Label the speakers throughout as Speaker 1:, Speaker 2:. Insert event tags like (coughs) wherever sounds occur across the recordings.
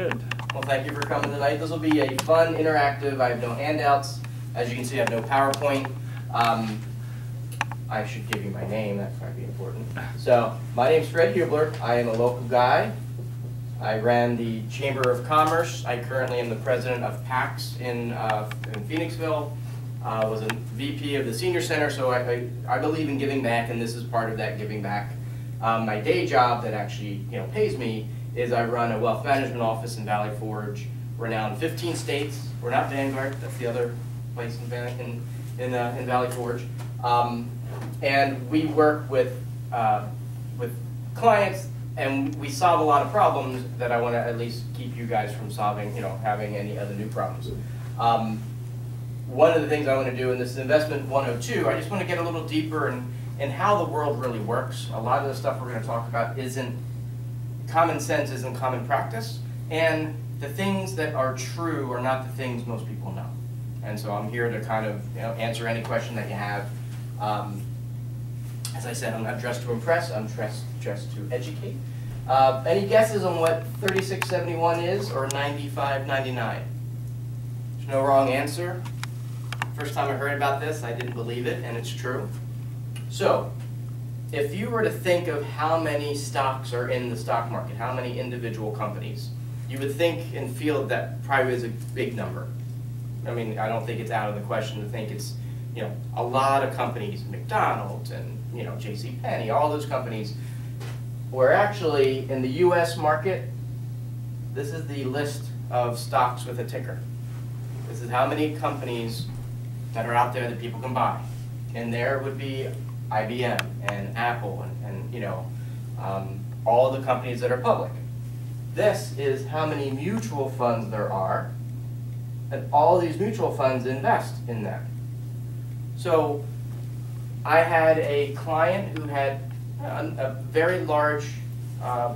Speaker 1: Good.
Speaker 2: Well, thank you for coming tonight. This will be a fun, interactive, I have no handouts. As you can see, I have no PowerPoint. Um, I should give you my name, that might be important. So, my name's Fred Hubler. I am a local guy. I ran the Chamber of Commerce. I currently am the president of PAX in, uh, in Phoenixville. Uh, was a VP of the Senior Center, so I, I, I believe in giving back, and this is part of that giving back. Um, my day job that actually, you know, pays me is I run a wealth management office in Valley Forge. We're now in 15 states. We're not Vanguard, that's the other place in, in, in, uh, in Valley Forge. Um, and we work with, uh, with clients and we solve a lot of problems that I want to at least keep you guys from solving, you know, having any other new problems. Um, one of the things I want to do in this investment 102, I just want to get a little deeper in, in how the world really works. A lot of the stuff we're going to talk about isn't common sense isn't common practice, and the things that are true are not the things most people know. And so I'm here to kind of you know, answer any question that you have. Um, as I said, I'm not dressed to impress, I'm dressed, dressed to educate. Uh, any guesses on what 3671 is or 9599? There's no wrong answer. First time I heard about this, I didn't believe it, and it's true. So, if you were to think of how many stocks are in the stock market, how many individual companies, you would think and feel that probably is a big number. I mean, I don't think it's out of the question to think it's, you know, a lot of companies, McDonald's and, you know, J.C. Penney, all those companies, where actually in the U.S. market, this is the list of stocks with a ticker. This is how many companies that are out there that people can buy. And there would be IBM and Apple and, and you know, um, all the companies that are public. This is how many mutual funds there are, and all these mutual funds invest in them. So I had a client who had a, a very large uh,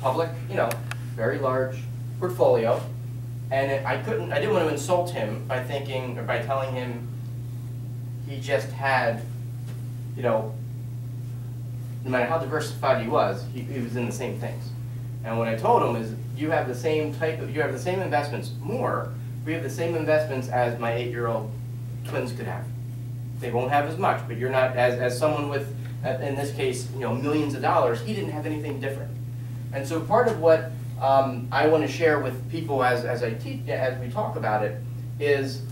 Speaker 2: public, you know, very large portfolio, and it, I couldn't, I didn't want to insult him by thinking, or by telling him he just had you know, no matter how diversified he was, he, he was in the same things. And what I told him is, you have the same type of, you have the same investments, more, we have the same investments as my eight-year-old twins could have. They won't have as much, but you're not, as, as someone with, uh, in this case, you know, millions of dollars, he didn't have anything different. And so part of what um, I want to share with people as, as I teach, as we talk about it, is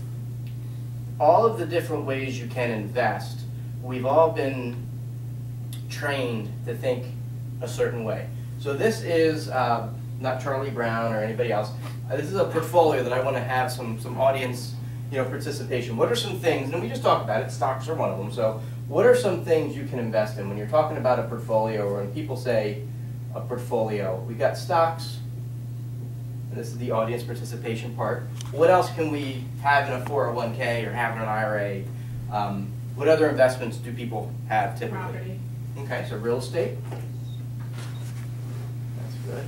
Speaker 2: all of the different ways you can invest we've all been trained to think a certain way. So this is uh, not Charlie Brown or anybody else. Uh, this is a portfolio that I want to have some some audience, you know, participation. What are some things? And we just talked about it. Stocks are one of them. So what are some things you can invest in when you're talking about a portfolio, or when people say a portfolio? We've got stocks. And this is the audience participation part. What else can we have in a 401k or have in an IRA? Um, what other investments do people have typically?
Speaker 3: Property.
Speaker 2: Okay, so real estate. That's good.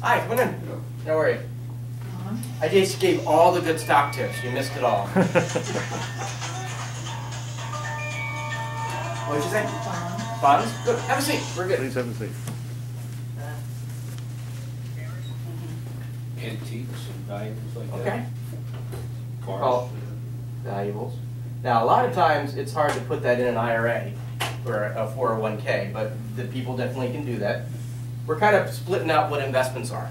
Speaker 2: Hi, come on in. How are you? I just gave all the good stock tips. You missed it all. (laughs) What'd you say? Bonds? Good. Have a seat. We're good.
Speaker 1: Please have a seat.
Speaker 4: Uh, antiques and valuables like that.
Speaker 2: Okay.
Speaker 4: Cars.
Speaker 2: Call valuables. Now, a lot of times, it's hard to put that in an IRA or a 401k, but the people definitely can do that. We're kind of splitting out what investments are.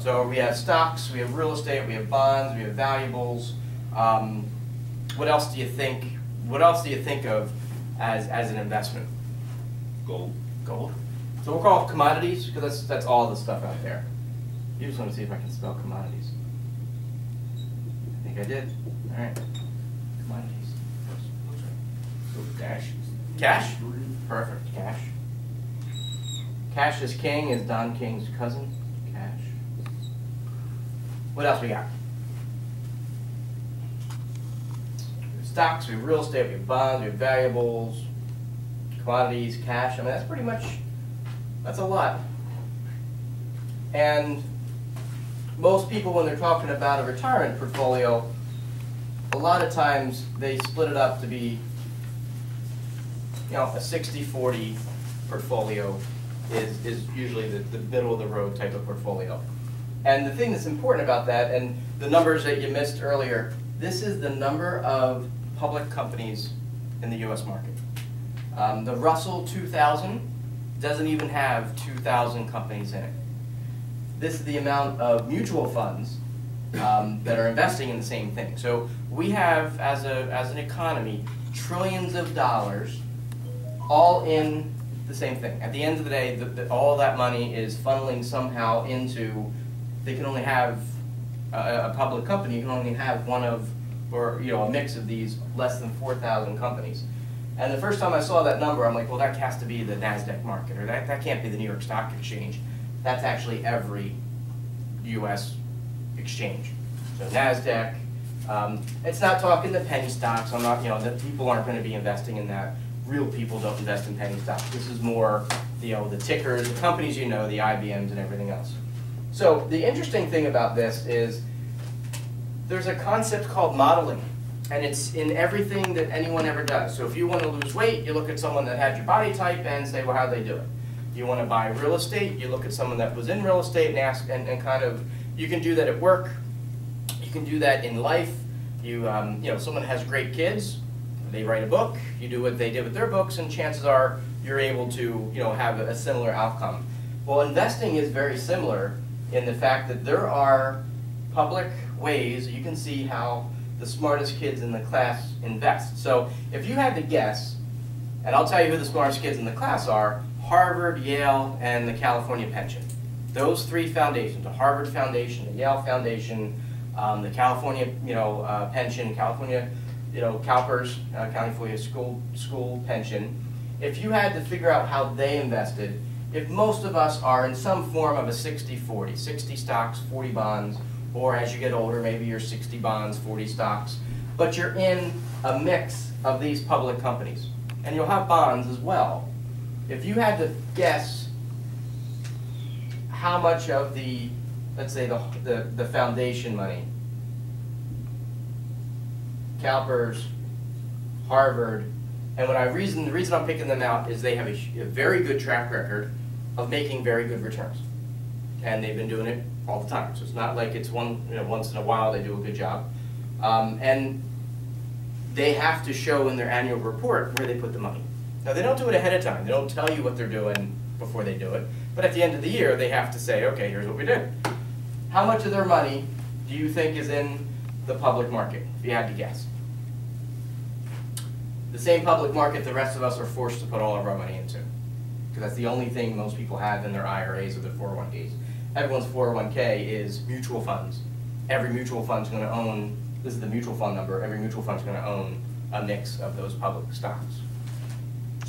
Speaker 2: So we have stocks, we have real estate, we have bonds, we have valuables. Um, what else do you think? What else do you think of as as an investment?
Speaker 4: Gold.
Speaker 2: Gold. So we'll call it commodities because that's that's all the stuff out there. You just want to see if I can spell commodities. I think I did. All right. Commodities.
Speaker 4: So cash.
Speaker 2: Cash. Perfect. Cash. Cash is king is Don King's cousin. Cash. What else we got? We have Stocks, we have real estate, we have bonds, we have valuables, commodities, cash. I mean, that's pretty much, that's a lot. And most people, when they're talking about a retirement portfolio, a lot of times they split it up to be, you know, a 60-40 portfolio is, is usually the, the middle of the road type of portfolio. And the thing that's important about that, and the numbers that you missed earlier, this is the number of public companies in the US market. Um, the Russell 2000 doesn't even have 2,000 companies in it. This is the amount of mutual funds um, that are investing in the same thing. So we have, as, a, as an economy, trillions of dollars all in the same thing. At the end of the day, the, the, all that money is funneling somehow into, they can only have, a, public company you can only have one of, or, you know, a mix of these less than 4,000 companies. And the first time I saw that number, I'm like, well, that has to be the NASDAQ market, or that, that can't be the New York Stock Exchange. That's actually every US exchange. So NASDAQ, um, it's not talking the penny stocks, I'm not, you know, the people aren't gonna be investing in that. Real people don't invest in penny stocks. This is more, you know, the tickers, the companies you know, the IBMs and everything else. So the interesting thing about this is there's a concept called modeling, and it's in everything that anyone ever does. So if you want to lose weight, you look at someone that had your body type and say, well, how'd they do it? You want to buy real estate, you look at someone that was in real estate and ask, and, and kind of, you can do that at work, you can do that in life. You, um, you know, someone has great kids, they write a book, you do what they did with their books, and chances are you're able to, you know, have a similar outcome. Well, investing is very similar in the fact that there are public ways you can see how the smartest kids in the class invest. So if you had to guess, and I'll tell you who the smartest kids in the class are, Harvard, Yale, and the California Pension. Those three foundations, the Harvard Foundation, the Yale Foundation, um, the California, you know, uh, pension, California, you know, CalPERS, uh, California School, School Pension. If you had to figure out how they invested, if most of us are in some form of a 60-40, 60 stocks, 40 bonds, or as you get older, maybe you're 60 bonds, 40 stocks, but you're in a mix of these public companies. And you'll have bonds as well. If you had to guess how much of the, let's say, the, the, the foundation money, CalPERS, Harvard, and when I reason, the reason I'm picking them out is they have a, a very good track record of making very good returns. And they've been doing it all the time. So it's not like it's one, you know, once in a while they do a good job. Um, and they have to show in their annual report where they put the money. Now they don't do it ahead of time. They don't tell you what they're doing before they do it. But at the end of the year, they have to say, okay, here's what we did. How much of their money do you think is in the public market, if you had to guess? The same public market the rest of us are forced to put all of our money into. Because that's the only thing most people have in their IRAs or their 401ks everyone's 401k is mutual funds. Every mutual fund is going to own, this is the mutual fund number, every mutual fund is going to own a mix of those public stocks.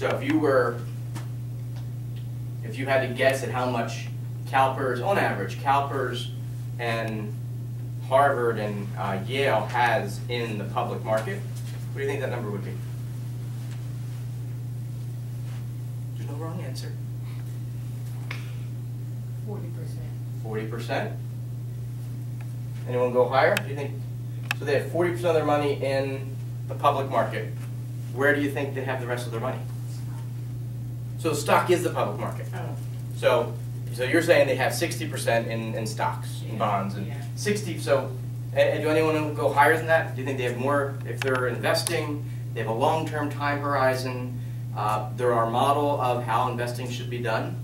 Speaker 2: So if you were, if you had to guess at how much CalPERS, on average, CalPERS and Harvard and uh, Yale has in the public market, what do you think that number would be? There's no wrong answer.
Speaker 1: Forty percent.
Speaker 2: Forty percent? Anyone go higher? Do you think, so they have forty percent of their money in the public market. Where do you think they have the rest of their money? So stock is the public market.
Speaker 1: Oh.
Speaker 2: So, so you're saying they have sixty percent in, in stocks, in
Speaker 1: Yeah,
Speaker 2: bonds, and
Speaker 1: yeah.
Speaker 2: sixty, so, and, and do anyone go higher than that? Do you think they have more, if they're investing, they have a long-term time horizon, uh, they're our model of how investing should be done?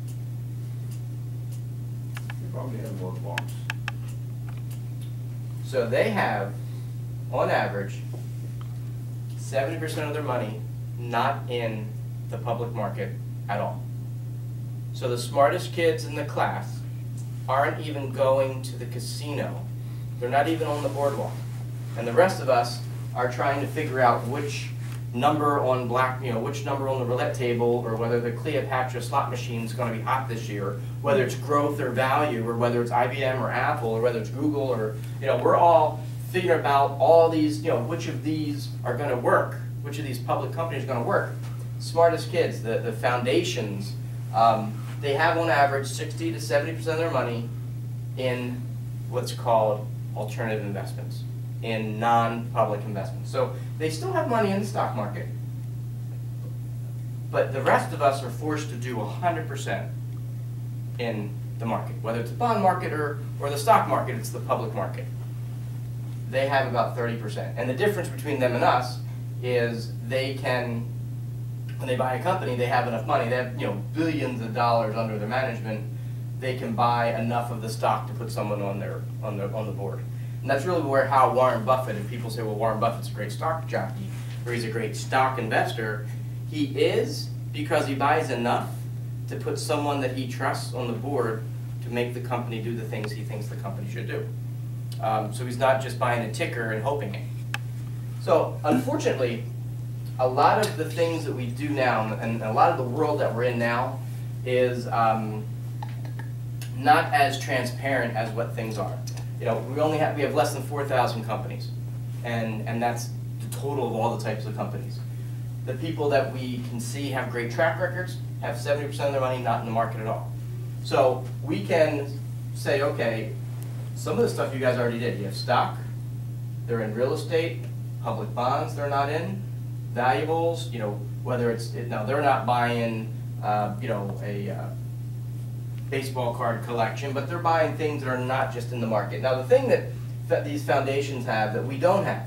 Speaker 4: You probably have more bonds.
Speaker 2: So they have, on average, seventy percent of their money not in the public market at all. So the smartest kids in the class aren't even going to the casino. They're not even on the boardwalk. And the rest of us are trying to figure out which number on black, you know, which number on the roulette table, or whether the Cleopatra slot machine is going to be hot this year, whether it's growth or value, or whether it's IBM or Apple, or whether it's Google, or you know, we're all figuring about all these, you know, which of these are going to work, which of these public companies are going to work. Smartest kids, the the foundations, um, they have on average 60 to 70 percent of their money in what's called alternative investments, in non-public investments. So they still have money in the stock market, but the rest of us are forced to do 100% in the market, whether it's the bond market or, or the stock market, it's the public market. They have about thirty percent. And the difference between them and us is they can, when they buy a company, they have enough money, they have, you know, billions of dollars under their management, they can buy enough of the stock to put someone on their, on the, on the board. And that's really where how Warren Buffett, and people say, well, Warren Buffett's a great stock jockey, or he's a great stock investor, he is because he buys enough to put someone that he trusts on the board to make the company do the things he thinks the company should do. Um, so he's not just buying a ticker and hoping it. So unfortunately, a lot of the things that we do now, and a lot of the world that we're in now, is um, not as transparent as what things are. You know, we only have we have less than four thousand companies, and and that's the total of all the types of companies. The people that we can see have great track records have seventy percent of their money not in the market at all. So we can say, okay, some of the stuff you guys already did. You have stock, they're in real estate, public bonds they're not in, valuables, you know, whether it's, it- now, they're not buying, uh, you know, a uh, baseball card collection, but they're buying things that are not just in the market. Now, the thing that, that these foundations have that we don't have,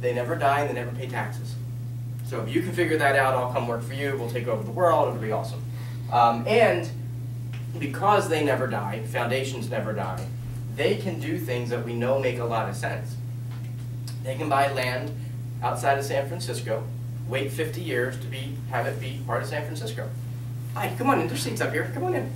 Speaker 2: they never die and they never pay taxes. So if you can figure that out, I'll come work for you, we'll take over the world, it'll be awesome. Um, and because they never die, foundations never die, they can do things that we know make a lot of sense. They can buy land outside of San Francisco, wait 50 years to be, have it be part of San Francisco. Hi, come on in, there's seats up here, come on in.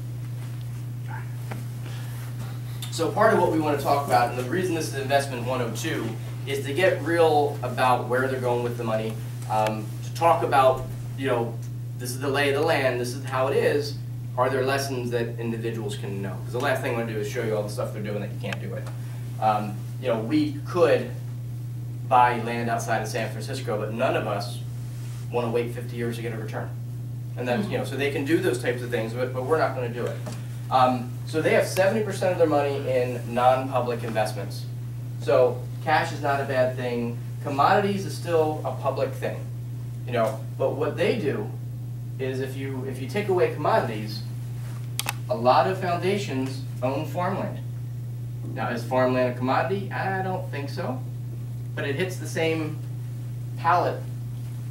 Speaker 2: So part of what we want to talk about, and the reason this is Investment 102, is to get real about where they're going with the money, um, to talk about, you know, this is the lay of the land, this is how it is, are there lessons that individuals can know? Because the last thing I want to do is show you all the stuff they're doing that you can't do it. Um, you know, we could buy land outside of San Francisco, but none of us want to wait 50 years to get a return. And that's, you know, so they can do those types of things, but, but we're not going to do it. Um, so they have 70% of their money in non-public investments. So cash is not a bad thing. Commodities is still a public thing, you know. But what they do is if you if you take away commodities, a lot of foundations own farmland. Now, is farmland a commodity? I don't think so. But it hits the same palette,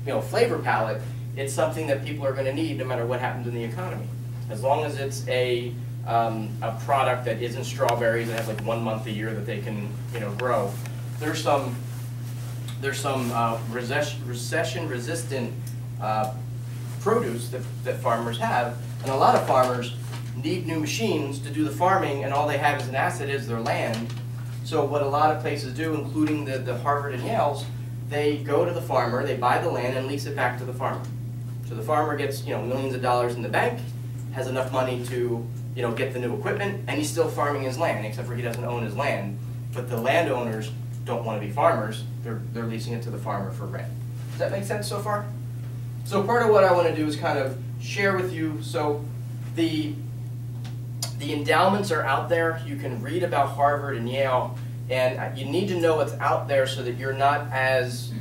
Speaker 2: you know, flavor palette. It's something that people are going to need no matter what happens in the economy. As long as it's a um, a product that isn't strawberries and has like one month a year that they can, you know, grow. There's some there's some uh, recession, recession resistant uh, produce that, that farmers have, and a lot of farmers need new machines to do the farming, and all they have as an asset is their land. So what a lot of places do, including the, the Harvard and Yale's, they go to the farmer, they buy the land and lease it back to the farmer. So the farmer gets, you know, millions of dollars in the bank, has enough money to, you know, get the new equipment, and he's still farming his land, except for he doesn't own his land. But the landowners don't want to be farmers, they're, they're leasing it to the farmer for rent. Does that make sense so far? So part of what I want to do is kind of share with you, so the, the endowments are out there, you can read about Harvard and Yale, and you need to know what's out there so that you're not as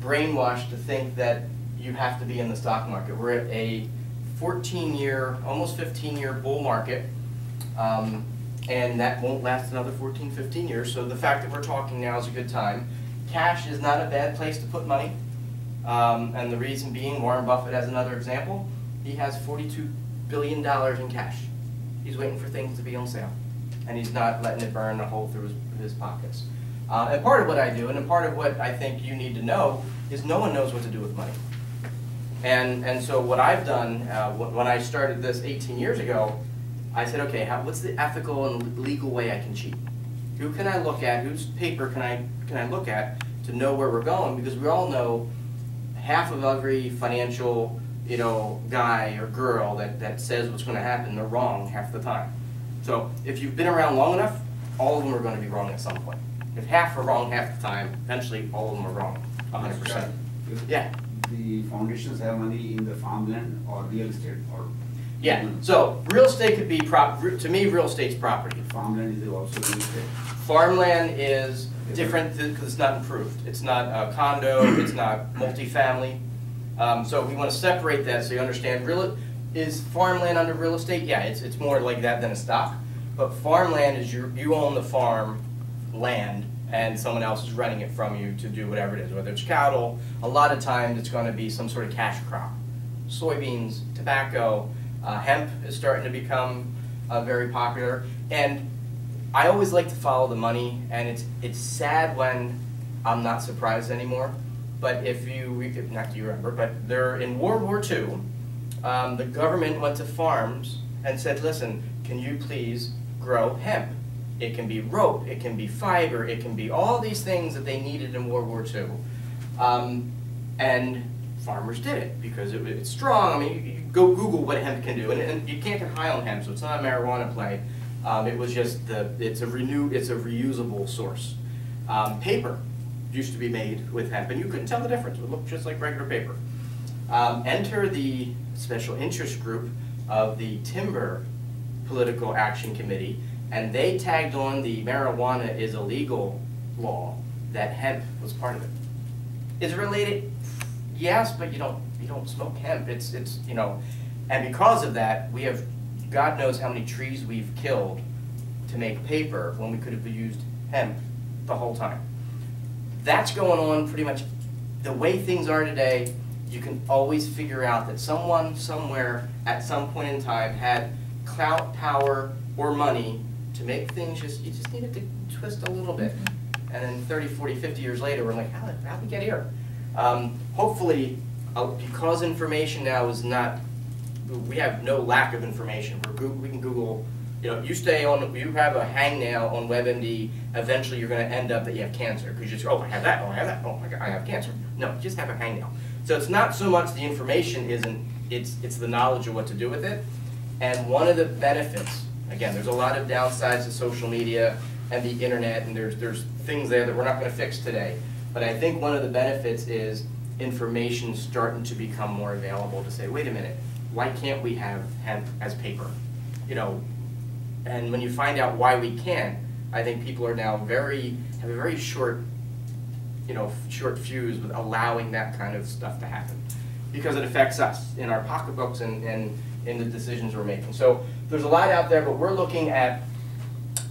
Speaker 2: brainwashed to think that you have to be in the stock market. We're at a 14-year, almost 15-year bull market, um, and that won't last another 14, 15 years. So the fact that we're talking now is a good time. Cash is not a bad place to put money, um, and the reason being, Warren Buffett has another example. He has 42 billion dollars in cash. He's waiting for things to be on sale, and he's not letting it burn a hole through his, his pockets. Uh, and part of what I do, and part of what I think you need to know, is no one knows what to do with money. And, and so what I've done, uh, when I started this 18 years ago, I said, okay, how, what's the ethical and legal way I can cheat? Who can I look at, whose paper can I, can I look at to know where we're going? Because we all know half of every financial, you know, guy or girl that, that says what's gonna happen, they're wrong half the time. So if you've been around long enough, all of them are gonna be wrong at some point. If half are wrong half the time, eventually all of them are wrong, hundred percent. Yeah.
Speaker 4: The foundations have money in the farmland or real estate or?
Speaker 2: Yeah, so real estate could be prop, to me, real estate's property.
Speaker 4: Farmland is also real estate.
Speaker 2: Farmland is different because it's not improved. It's not a condo, it's not multifamily. Um, so we want to separate that so you understand real, Is farmland under real estate? Yeah, it's, it's more like that than a stock. But farmland is your, you own the farm land and someone else is renting it from you to do whatever it is, whether it's cattle, a lot of times it's gonna be some sort of cash crop. Soybeans, tobacco, uh, hemp is starting to become uh, very popular. And I always like to follow the money, and it's, it's sad when I'm not surprised anymore. But if you, not you remember, but there, in World War II, um, the government went to farms and said, listen, can you please grow hemp? It can be rope, it can be fiber, it can be all these things that they needed in World War II. Um, and farmers did it because it, it's strong. I mean, you, you go Google what hemp can do, and, and, you can't get high on hemp, so it's not a marijuana play. Um, it was just the, it's a renew, it's a reusable source. Um, paper used to be made with hemp, and you couldn't tell the difference. It would look just like regular paper. Um, enter the special interest group of the Timber Political Action Committee, and they tagged on the marijuana is illegal law that hemp was part of it. Is it related? Yes, but you don't you don't smoke hemp. It's it's you know, and because of that, we have God knows how many trees we've killed to make paper when we could have used hemp the whole time. That's going on pretty much the way things are today. You can always figure out that someone somewhere at some point in time had clout, power, or money to make things just, you just needed to twist a little bit. And then 30, 40, 50 years later, we're like, how did, we get here? Um, hopefully, uh, because information now is not, we have no lack of information. We're we can Google, you know, you stay on, you have a hangnail on WebMD, eventually you're going to end up that you have cancer. Because you just, oh, I have that, oh, I have that, oh my God, I have cancer. No, you just have a hangnail. So it's not so much the information isn't, it's, it's the knowledge of what to do with it. And one of the benefits Again, there's a lot of downsides to social media and the internet, and there's, there's things there that we're not going to fix today. But I think one of the benefits is information starting to become more available to say, wait a minute, why can't we have hemp as paper? You know, and when you find out why we can't, I think people are now very, have a very short, you know, short fuse with allowing that kind of stuff to happen. Because it affects us in our pocketbooks and, and in the decisions we're making. So there's a lot out there, but we're looking at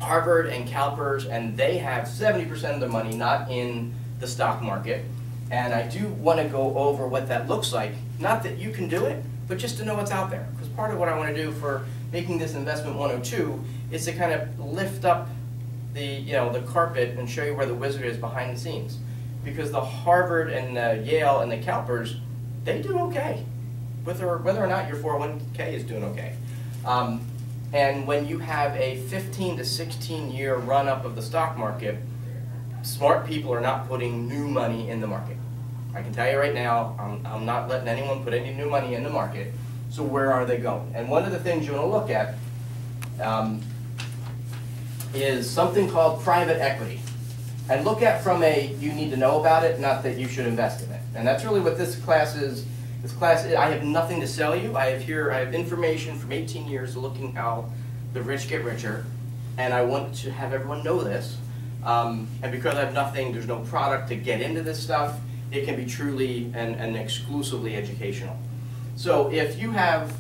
Speaker 2: Harvard and CalPERS, and they have 70% of their money not in the stock market. And I do want to go over what that looks like. Not that you can do it, but just to know what's out there. Because part of what I want to do for making this investment 102 is to kind of lift up the, you know, the carpet and show you where the wizard is behind the scenes. Because the Harvard and the Yale and the CalPERS, they do okay whether, whether or not your 401k is doing okay. Um, and when you have a 15 to 16 year run up of the stock market, smart people are not putting new money in the market. I can tell you right now, I'm, I'm not letting anyone put any new money in the market. So where are they going? And one of the things you want to look at um, is something called private equity. And look at from a, you need to know about it, not that you should invest in it. And that's really what this class is this class, I have nothing to sell you. I have here, I have information from 18 years looking how the rich get richer, and I want to have everyone know this. Um, and because I have nothing, there's no product to get into this stuff, it can be truly and, and exclusively educational. So if you have,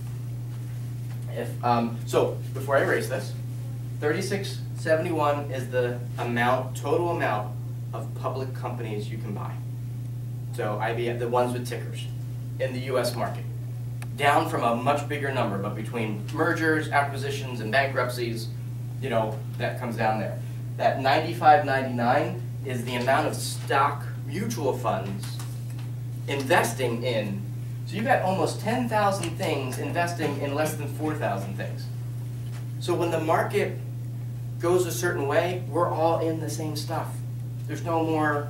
Speaker 2: if, um, so before I erase this, 3671 is the amount, total amount of public companies you can buy. So IBM, the ones with tickers in the US market, down from a much bigger number, but between mergers, acquisitions, and bankruptcies, you know, that comes down there. That 95.99 is the amount of stock mutual funds investing in. So you've got almost 10,000 things investing in less than 4,000 things. So when the market goes a certain way, we're all in the same stuff. There's no more,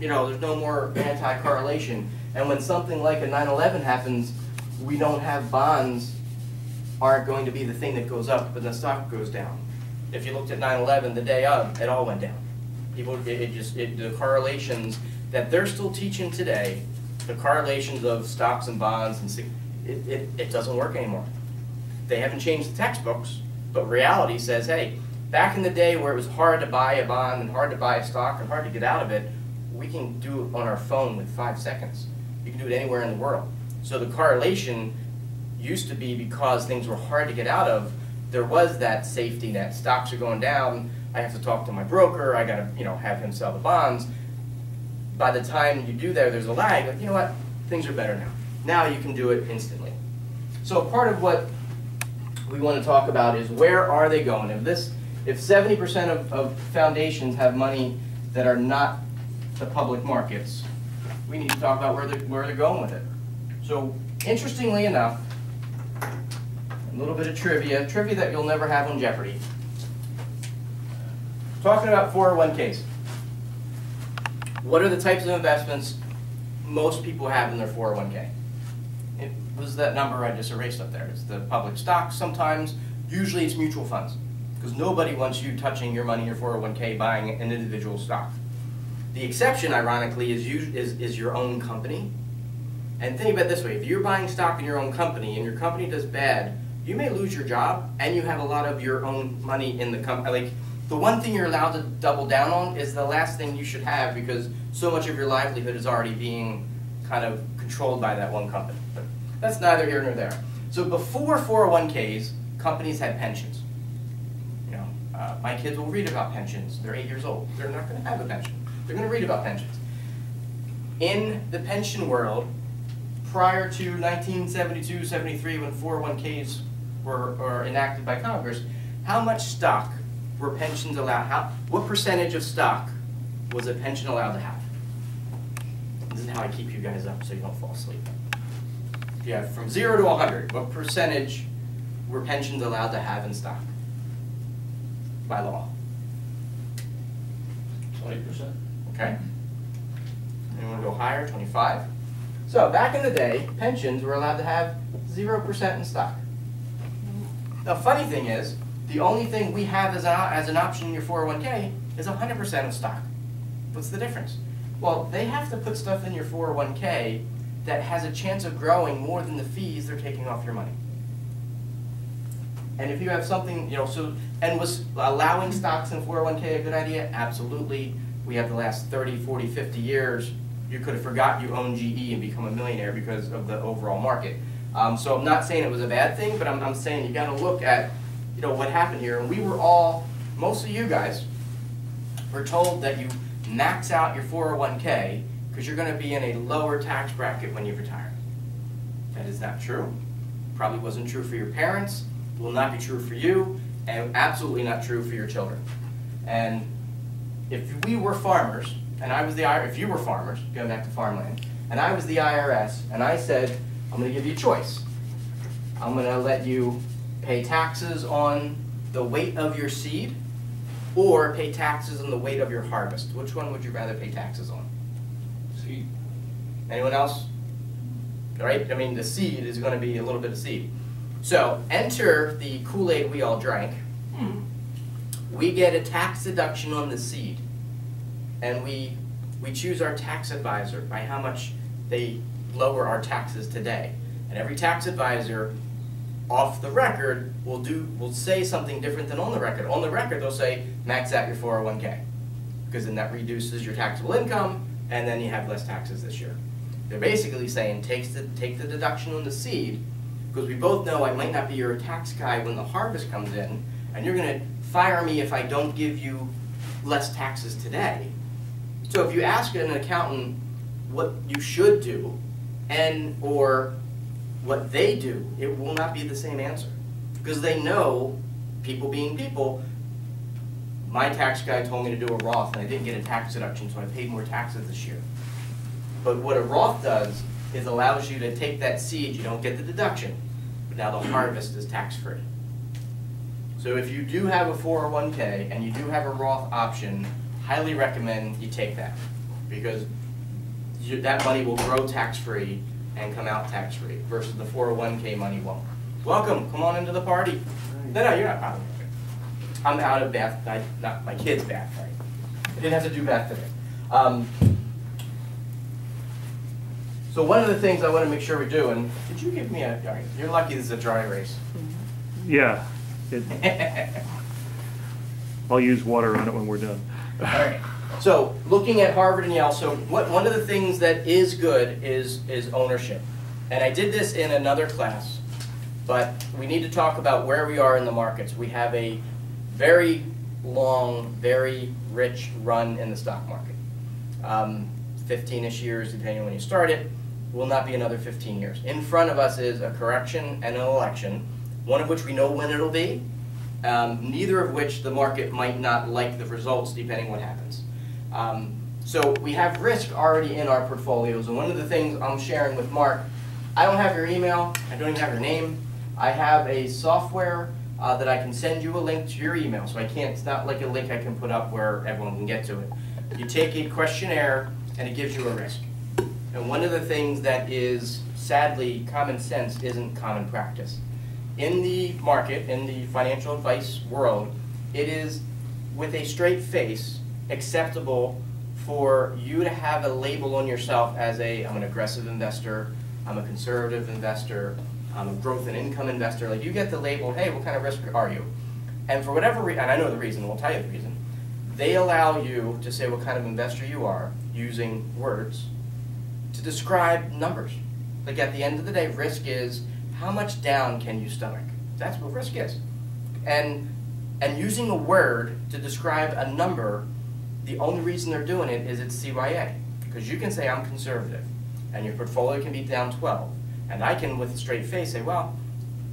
Speaker 2: you know, there's no more anti-correlation. And when something like a 9-11 happens, we don't have bonds aren't going to be the thing that goes up, but the stock goes down. If you looked at 9-11 the day of, it all went down. People, it, it just, it, the correlations that they're still teaching today, the correlations of stocks and bonds, and it, it, it doesn't work anymore. They haven't changed the textbooks, but reality says, hey, back in the day where it was hard to buy a bond and hard to buy a stock and hard to get out of it, we can do it on our phone with five seconds. You can do it anywhere in the world. So the correlation used to be because things were hard to get out of, there was that safety net. Stocks are going down, I have to talk to my broker, I gotta, you know, have him sell the bonds. By the time you do that, there's a lag, you know what, things are better now. Now you can do it instantly. So part of what we want to talk about is where are they going? If this, if 70% of, of foundations have money that are not the public markets, we need to talk about where they're, where they're going with it. So interestingly enough, a little bit of trivia, trivia that you'll never have on Jeopardy. Talking about 401ks. What are the types of investments most people have in their 401k? It was that number I just erased up there. It's the public stocks sometimes. Usually it's mutual funds because nobody wants you touching your money in your 401k buying an individual stock. The exception, ironically, is, us- is, is your own company. And think about it this way, if you're buying stock in your own company and your company does bad, you may lose your job and you have a lot of your own money in the company. Like, the one thing you're allowed to double down on is the last thing you should have because so much of your livelihood is already being kind of controlled by that one company. But that's neither here nor there. So before 401ks, companies had pensions. You know, uh, my kids will read about pensions. They're eight years old. They're not going to have a pension. They're going to read about pensions. In the pension world, prior to 1972, 73, when 401ks were, were enacted by Congress, how much stock were pensions allowed? How, what percentage of stock was a pension allowed to have? This is how I keep you guys up so you don't fall asleep. If you have from zero to 100, what percentage were pensions allowed to have in stock by law?
Speaker 1: Twenty percent?
Speaker 2: Okay. Anyone want to go higher, 25? So back in the day, pensions were allowed to have 0% in stock. The funny thing is, the only thing we have as, a, as an option in your 401k is 100% of stock. What's the difference? Well, they have to put stuff in your 401k that has a chance of growing more than the fees they're taking off your money. And if you have something, you know, so, and was allowing stocks in 401k a good idea? Absolutely. We have the last 30, 40, 50 years, you could have forgot you own GE and become a millionaire because of the overall market. Um, so I'm not saying it was a bad thing, but I'm, I'm saying you gotta look at, you know, what happened here. And we were all, most of you guys, were told that you max out your 401k because you're gonna be in a lower tax bracket when you retire. That is not true. Probably wasn't true for your parents, will not be true for you, and absolutely not true for your children. And if we were farmers, and I was the IRS, if you were farmers, going back to farmland, and I was the IRS, and I said, I'm gonna give you a choice. I'm gonna let you pay taxes on the weight of your seed, or pay taxes on the weight of your harvest. Which one would you rather pay taxes on?
Speaker 1: Seed.
Speaker 2: Anyone else? Right? I mean, the seed is gonna be a little bit of seed. So, enter the Kool-Aid we all drank. Hmm. We get a tax deduction on the seed. And we, we choose our tax advisor by how much they lower our taxes today. And every tax advisor, off the record, will do, will say something different than on the record. On the record, they'll say, max out your 401k. Because then that reduces your taxable income, and then you have less taxes this year. They're basically saying, takes the, take the deduction on the seed, because we both know I might not be your tax guy when the harvest comes in, and you're gonna fire me if I don't give you less taxes today. So if you ask an accountant what you should do, and, or what they do, it will not be the same answer. Because they know, people being people, my tax guy told me to do a Roth and I didn't get a tax deduction, so I paid more taxes this year. But what a Roth does is allows you to take that seed, you don't get the deduction, but now the harvest is tax-free. So if you do have a 401k and you do have a Roth option, highly recommend you take that. Because you, that money will grow tax-free and come out tax-free versus the 401k money won't. Welcome, come on into the party. No, no, you're not out of it. I'm out of bath, I, not my kid's bath, right? I didn't have to do bath today. Um, so one of the things I want to make sure we do, and did you give me a, all right, you're lucky this is a dry erase.
Speaker 3: Yeah, it, (laughs) I'll use water on it when we're done.
Speaker 2: All right. So looking at Harvard and Yale, so what, one of the things that is good is, is ownership. And I did this in another class. But we need to talk about where we are in the markets. We have a very long, very rich run in the stock market. Um, 15-ish years, depending on when you start it, will not be another 15 years. In front of us is a correction and an election, one of which we know when it'll be, um, neither of which the market might not like the results depending on what happens. Um, so we have risk already in our portfolios, and one of the things I'm sharing with Mark, I don't have your email, I don't even have your name. I have a software uh, that I can send you a link to your email, so I can't, it's not like a link I can put up where everyone can get to it. You take a questionnaire and it gives you a risk. And one of the things that is sadly common sense isn't common practice. In the market, in the financial advice world, it is with a straight face acceptable for you to have a label on yourself as a, I'm an aggressive investor, I'm a conservative investor, I'm a growth and income investor. Like you get the label, hey, what kind of risk are you? And for whatever reason, and I know the reason, we'll tell you the reason, they allow you to say what kind of investor you are using words to describe numbers. Like at the end of the day, risk is how much down can you stomach? That's what risk is. And and using a word to describe a number, the only reason they're doing it is it's CYA. Because you can say I'm conservative, and your portfolio can be down 12. And I can, with a straight face, say, well,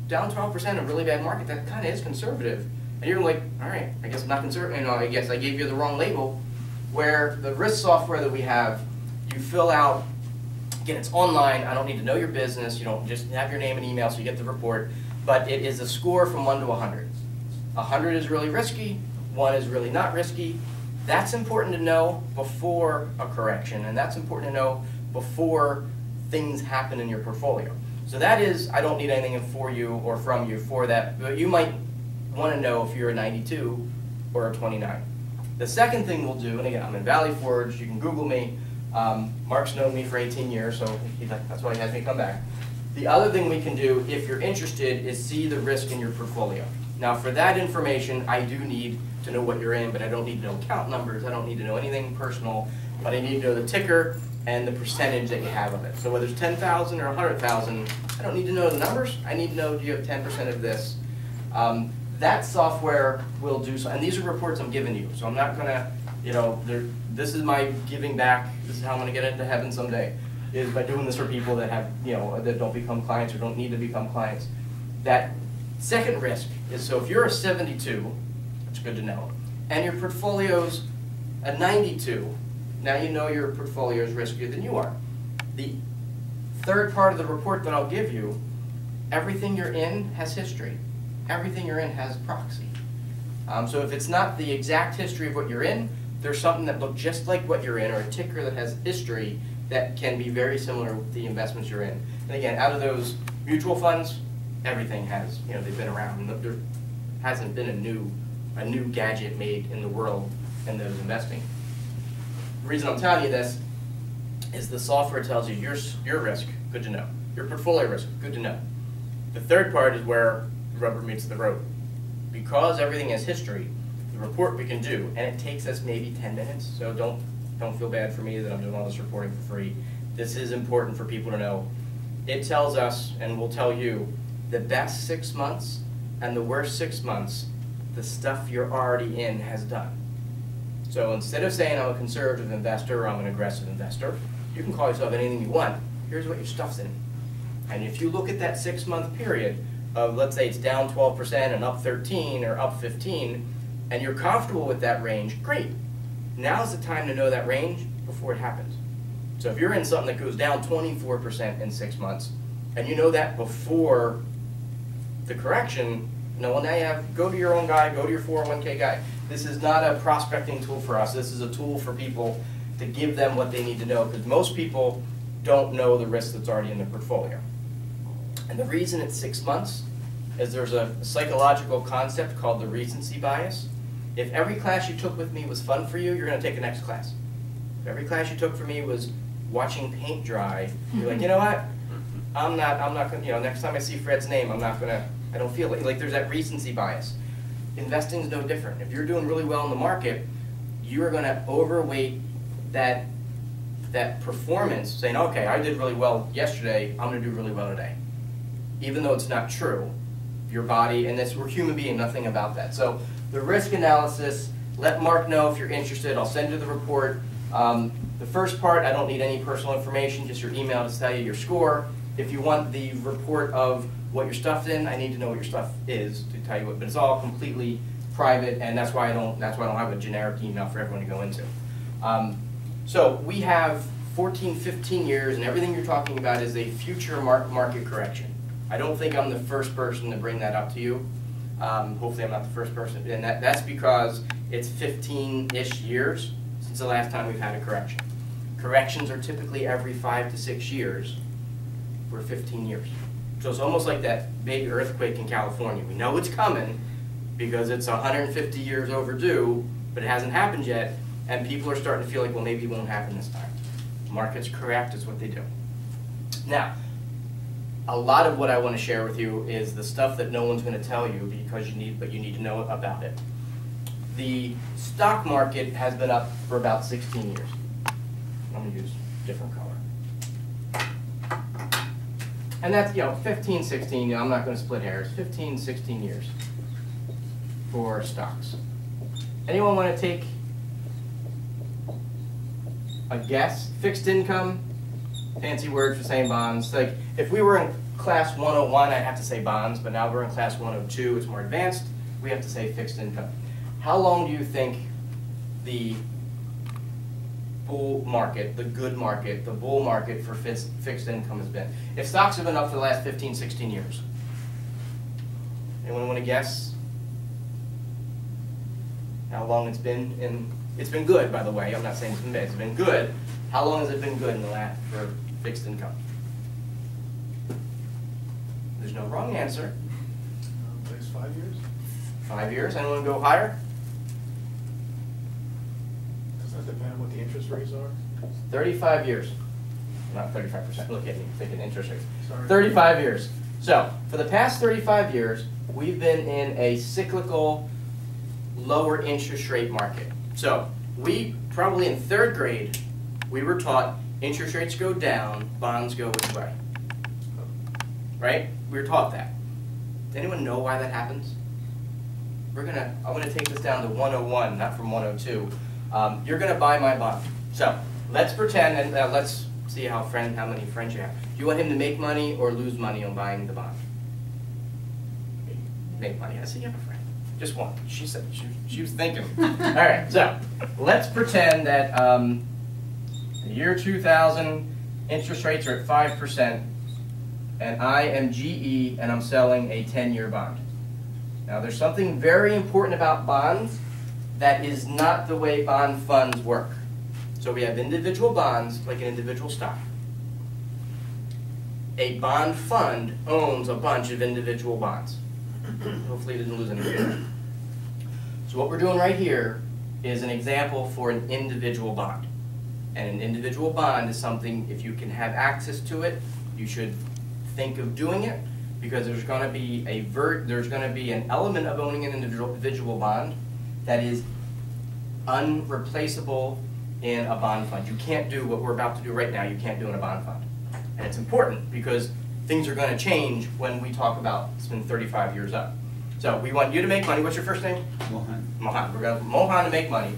Speaker 2: down 12% in a really bad market, that kind of is conservative. And you're like, all right, I guess I'm not conservative. You know, I guess I gave you the wrong label. Where the risk software that we have, you fill out Again, it's online. I don't need to know your business. You don't just have your name and email so you get the report. But it is a score from 1 to 100. 100 is really risky. 1 is really not risky. That's important to know before a correction. And that's important to know before things happen in your portfolio. So that is, I don't need anything for you or from you for that. But you might want to know if you're a 92 or a 29. The second thing we'll do, and again, I'm in Valley Forge. You can Google me. Um, Mark's known me for 18 years, so he, that's why he has me come back. The other thing we can do, if you're interested, is see the risk in your portfolio. Now, for that information, I do need to know what you're in, but I don't need to know account numbers. I don't need to know anything personal, but I need to know the ticker and the percentage that you have of it. So whether it's 10,000 or 100,000, I don't need to know the numbers. I need to know do you have 10% of this. Um, that software will do so, and these are reports I'm giving you, so I'm not going to you know, this is my giving back. This is how I'm to get into heaven someday, is by doing this for people that have, you know, that don't become clients or don't need to become clients. That second risk is so if you're a 72, it's good to know, and your portfolio's a 92, now you know your portfolio is riskier than you are. The third part of the report that I'll give you, everything you're in has history. Everything you're in has proxy. Um, so if it's not the exact history of what you're in, there's something that looks just like what you're in or a ticker that has history that can be very similar with the investments you're in. And again, out of those mutual funds, everything has, you know, they've been around. There hasn't been a new, a new gadget made in the world in those investing. The reason I'm telling you this is the software tells you your, your risk, good to know. Your portfolio risk, good to know. The third part is where rubber meets the road. Because everything has history, the report we can do, and it takes us maybe 10 minutes, so don't, don't feel bad for me that I'm doing all this reporting for free. This is important for people to know. It tells us, and will tell you, the best six months and the worst six months, the stuff you're already in has done. So instead of saying I'm a conservative investor or I'm an aggressive investor, you can call yourself anything you want. Here's what your stuff's in. And if you look at that six month period of, let's say it's down 12% and up 13 or up 15, and you're comfortable with that range, great. Now's the time to know that range before it happens. So if you're in something that goes down 24% in six months, and you know that before the correction, no, well now you have, go to your own guy, go to your 401k guy. This is not a prospecting tool for us. This is a tool for people to give them what they need to know because most people don't know the risk that's already in their portfolio. And the reason it's six months is there's a psychological concept called the recency bias. If every class you took with me was fun for you, you're going to take the next class. If every class you took for me was watching paint dry, you're like, (laughs) you know what? I'm not, I'm not going to, you know, next time I see Fred's name, I'm not going to, I don't feel like, like there's that recency bias. Investing is no different. If you're doing really well in the market, you are going to overweight that, that performance, saying, okay, I did really well yesterday, I'm going to do really well today. even though it's not true. Your body, and this, we're human being, nothing about that. So the risk analysis, let Mark know if you're interested. I'll send you the report. Um, the first part, I don't need any personal information, just your email to tell you your score. If you want the report of what your stuff's in, I need to know what your stuff is to tell you what, but it's all completely private, and that's why I don't, that's why I don't have a generic email for everyone to go into. Um, so we have 14, 15 years, and everything you're talking about is a future mar- market correction. I don't think I'm the first person to bring that up to you. Um, hopefully, I'm not the first person, and that, that's because it's 15-ish years since the last time we've had a correction. Corrections are typically every five to six years for 15 years. So it's almost like that big earthquake in California. We know it's coming because it's 150 years overdue, but it hasn't happened yet, and people are starting to feel like, well, maybe it won't happen this time. Markets correct is what they do. Now, a lot of what I want to share with you is the stuff that no one's going to tell you because you need, but you need to know about it. The stock market has been up for about 16 years. I'm going to use different color. And that's, you know, 15, 16, you know, I'm not going to split hairs, 15, 16 years for stocks. Anyone want to take a guess? Fixed income, fancy word for saying bonds. Like, if we were in class 101, I'd have to say bonds, but now we're in class 102, it's more advanced, we have to say fixed income. How long do you think the bull market, the good market, the bull market for fixed, fixed income has been? If stocks have been up for the last 15, 16 years, anyone want to guess? How long it's been in, it's been good, by the way, I'm not saying it's been bad, it's been good. How long has it been good in the last, for fixed income? There's no wrong answer.
Speaker 5: Next five years?
Speaker 2: Five years, anyone go higher?
Speaker 5: Does that depend on what the interest rates are?
Speaker 2: Thirty-five years. Not thirty-five percent, look at me, thinking interest rates.
Speaker 5: Sorry.
Speaker 2: Thirty-five years. So, for the past thirty-five years, we've been in a cyclical, lower interest rate market. So, we, probably in third grade, we were taught interest rates go down, bonds go which way? Right? We were taught that. Does anyone know why that happens? We're gonna, I'm gonna take this down to 101, not from 102. Um, you're gonna buy my bond. So, let's pretend, and uh, let's see how friend, how many friends you have. Do you want him to make money or lose money on buying the bond? Make money. I see you have a friend. Just one. She said, she, she was thinking. (laughs) All right, so, let's pretend that, um, the year 2000, interest rates are at 5%, and I am GE and I'm selling a 10-year bond. Now, there's something very important about bonds that is not the way bond funds work. So we have individual bonds, like an individual stock. A bond fund owns a bunch of individual bonds. (coughs) Hopefully it didn't lose any here. So what we're doing right here is an example for an individual bond. And an individual bond is something, if you can have access to it, you should think of doing it because there's going to be a ver- there's going to be an element of owning an individual bond that is unreplaceable in a bond fund. You can't do what we're about to do right now. You can't do in a bond fund, and it's important because things are going to change when we talk about it's been 35 years up. So we want you to make money. What's your first name?
Speaker 4: Mohan.
Speaker 2: Mohan. We're going to Mohan to make money.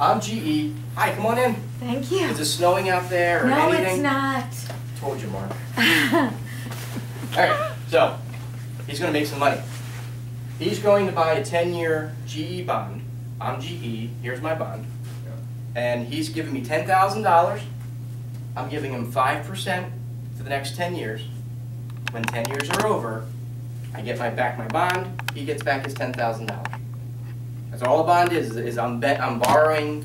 Speaker 2: I'm GE. Hi, come on in.
Speaker 6: Thank you.
Speaker 2: Is it snowing out there or
Speaker 6: No,
Speaker 2: anything?
Speaker 6: it's not.
Speaker 2: Told you, Mark. (laughs) All right, so he's going to make some money. He's going to buy a 10-year GE bond. I'm GE. Here's my bond. And he's giving me $10,000. I'm giving him 5% for the next 10 years. When 10 years are over, I get my back my bond. He gets back his $10,000. That's all a bond is. Is I'm bet I'm borrowing,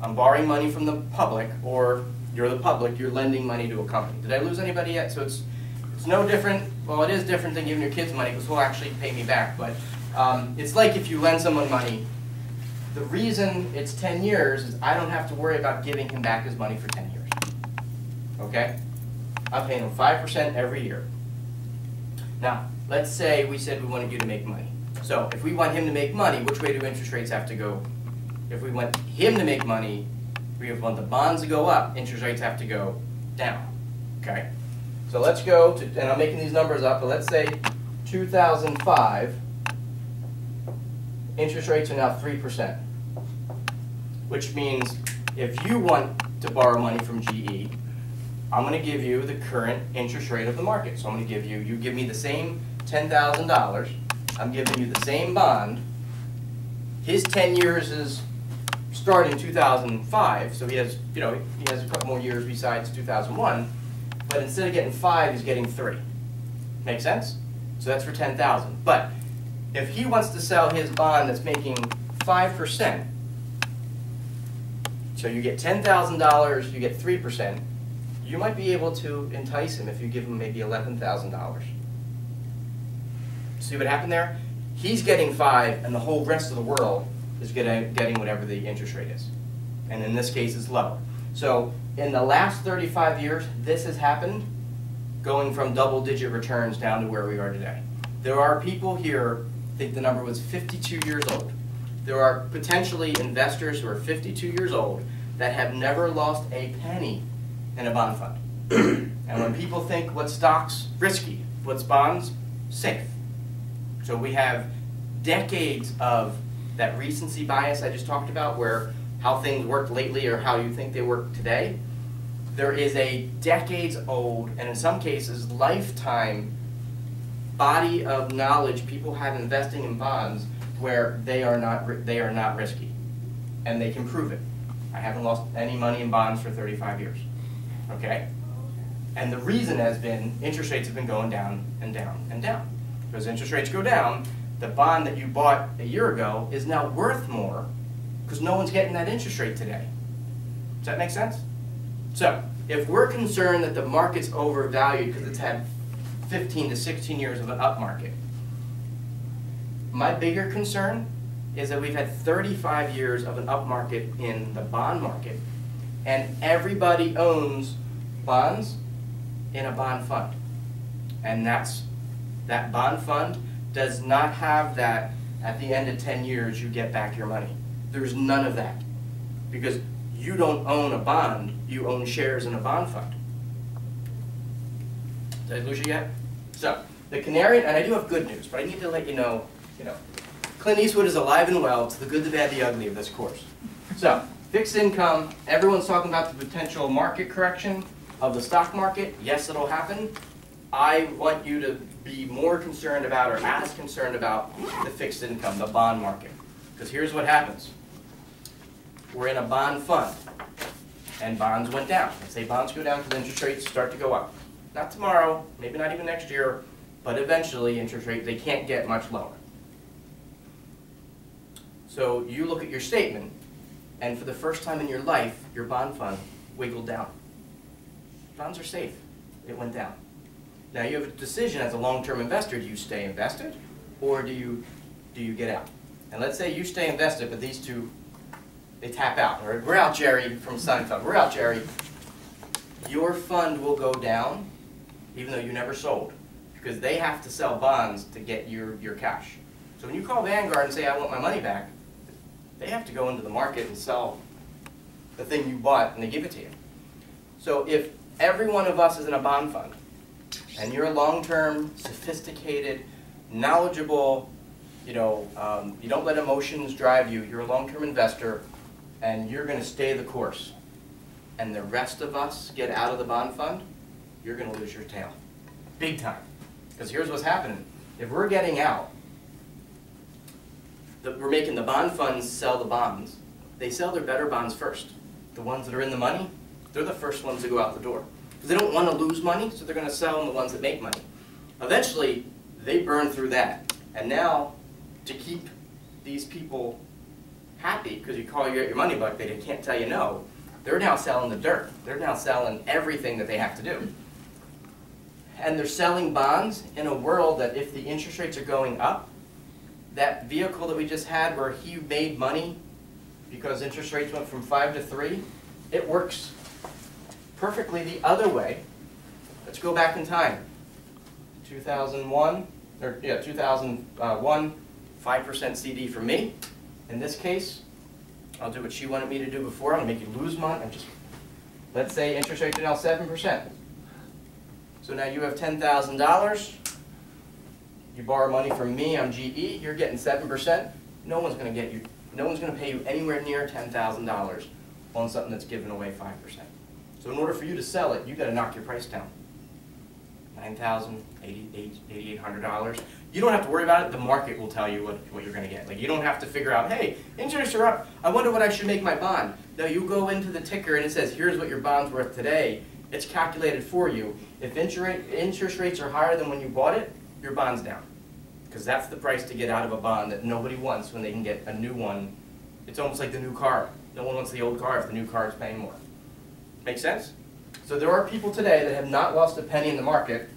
Speaker 2: I'm borrowing money from the public, or you're the public. You're lending money to a company. Did I lose anybody yet? So it's it's no different. Well, it is different than giving your kids money because he'll actually pay me back. But um, it's like if you lend someone money. The reason it's 10 years is I don't have to worry about giving him back his money for 10 years. Okay? I'm paying him 5% every year. Now, let's say we said we wanted you to make money. So if we want him to make money, which way do interest rates have to go? If we want him to make money, we want the bonds to go up, interest rates have to go down. Okay? So let's go to, and I'm making these numbers up, but let's say 2005, interest rates are now 3%. Which means if you want to borrow money from GE, I'm gonna give you the current interest rate of the market. So I'm gonna give you, you give me the same $10,000, I'm giving you the same bond. His 10 years is starting 2005, so he has, you know, he has a couple more years besides 2001. But instead of getting five, he's getting three. Make sense? So that's for 10,000. But if he wants to sell his bond that's making 5%, so you get $10,000, you get 3%, you might be able to entice him if you give him maybe $11,000. See what happened there? He's getting five, and the whole rest of the world is getting, whatever the interest rate is. And in this case, it's lower. So in the last 35 years, this has happened, going from double-digit returns down to where we are today. There are people here, think the number was 52 years old. There are potentially investors who are 52 years old that have never lost a penny in a bond fund. (clears throat) and when people think what stocks risky, what's bonds safe. So we have decades of that recency bias I just talked about, where how things worked lately or how you think they work today. There is a decades old, and in some cases, lifetime body of knowledge people have investing in bonds where they are not they are not risky, and they can prove it. I haven't lost any money in bonds for 35 years. Okay, and the reason has been interest rates have been going down and down and down. Because interest rates go down, the bond that you bought a year ago is now worth more because no one's getting that interest rate today. Does that make sense? So, if we're concerned that the market's overvalued because it's had 15 to 16 years of an up market, my bigger concern is that we've had 35 years of an up market in the bond market, and everybody owns bonds in a bond fund. And that's, that bond fund does not have that, at the end of 10 years, you get back your money. There's none of that. Because you don't own a bond, you own shares in a bond fund. Did I lose you yet? So, the Canarian, and I do have good news, but I need to let you know, you know, Clint Eastwood is alive and well. to the good, the bad, the ugly of this course. So, fixed income, everyone's talking about the potential market correction of the stock market. Yes, it'll happen. I want you to be more concerned about or as concerned about the fixed income, the bond market. Because here's what happens. We're in a bond fund, and bonds went down. Let's say bonds go down because interest rates start to go up. Not tomorrow, maybe not even next year, but eventually interest rates, they can't get much lower. So you look at your statement, and for the first time in your life, your bond fund wiggled down. Bonds are safe. It went down. Now you have a decision as a long-term investor, do you stay invested or do you, do you get out? And let's say you stay invested, but these two, they tap out. Or we're out, Jerry, from Seinfeld. We're out, Jerry. Your fund will go down even though you never sold because they have to sell bonds to get your, your cash. So when you call Vanguard and say, I want my money back, they have to go into the market and sell the thing you bought and they give it to you. So if every one of us is in a bond fund, and you're a long-term, sophisticated, knowledgeable, you know, um, you don't let emotions drive you, you're a long-term investor, and you're gonna stay the course, and the rest of us get out of the bond fund, you're gonna lose your tail, big time. Because here's what's happening, if we're getting out, the, we're making the bond funds sell the bonds, they sell their better bonds first. The ones that are in the money, they're the first ones to go out the door. Because they don't want to lose money, so they're going to sell the ones that make money. Eventually, they burn through that. And now, to keep these people happy, because you call you get your money back, they can't tell you no, they're now selling the dirt. They're now selling everything that they have to do. And they're selling bonds in a world that if the interest rates are going up, that vehicle that we just had where he made money because interest rates went from five to three, it works perfectly the other way. Let's go back in time. 2001, or yeah, 2001, 5% CD for me. In this case, I'll do what she wanted me to do before. I'm gonna make you lose money. I'm just, let's say interest rates are now 7%. So now you have ten thousand dollars. You borrow money from me, I'm GE, you're getting seven percent. No one's gonna get you, no one's gonna pay you anywhere near ten thousand dollars on something that's giving away five percent. So in order for you to sell it, you've gotta knock your price down. Nine thousand, eighty, eight, eighty-eight hundred dollars. You don't have to worry about it, the market will tell you what, what you're gonna get. Like, you don't have to figure out, hey, interest are up, I wonder what I should make my bond. No, you go into the ticker and it says, here's what your bond's worth today. It's calculated for you. If interest, rates are higher than when you bought it, your bond's down. Because that's the price to get out of a bond that nobody wants when they can get a new one. It's almost like the new car. No one wants the old car if the new car is paying more. Make sense? So there are people today that have not lost a penny in the market.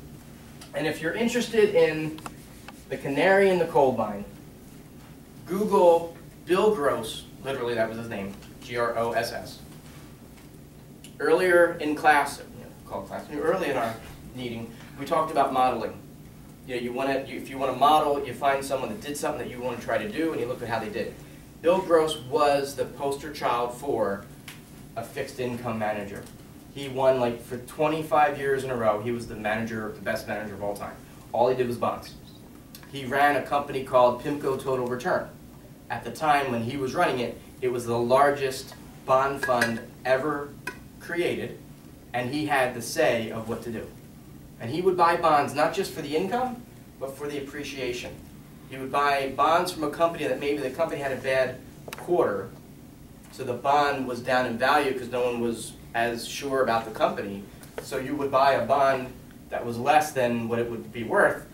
Speaker 2: And if you're interested in the canary in the coal mine, Google Bill Gross, literally that was his name, G-R-O-S-S. Earlier in class, called class, early in our meeting, we talked about modeling. You know, you want to, if you want to model, you find someone that did something that you want to try to do, and you look at how they did. Bill Gross was the poster child for a fixed income manager. He won like for 25 years in a row. He was the manager, the best manager of all time. All he did was bonds. He ran a company called Pimco Total Return. At the time when he was running it, it was the largest bond fund ever created, and he had the say of what to do. And he would buy bonds not just for the income, but for the appreciation. He would buy bonds from a company that maybe the company had a bad quarter, so the bond was down in value because no one was as sure about the company. So you would buy a bond that was less than what it would be worth,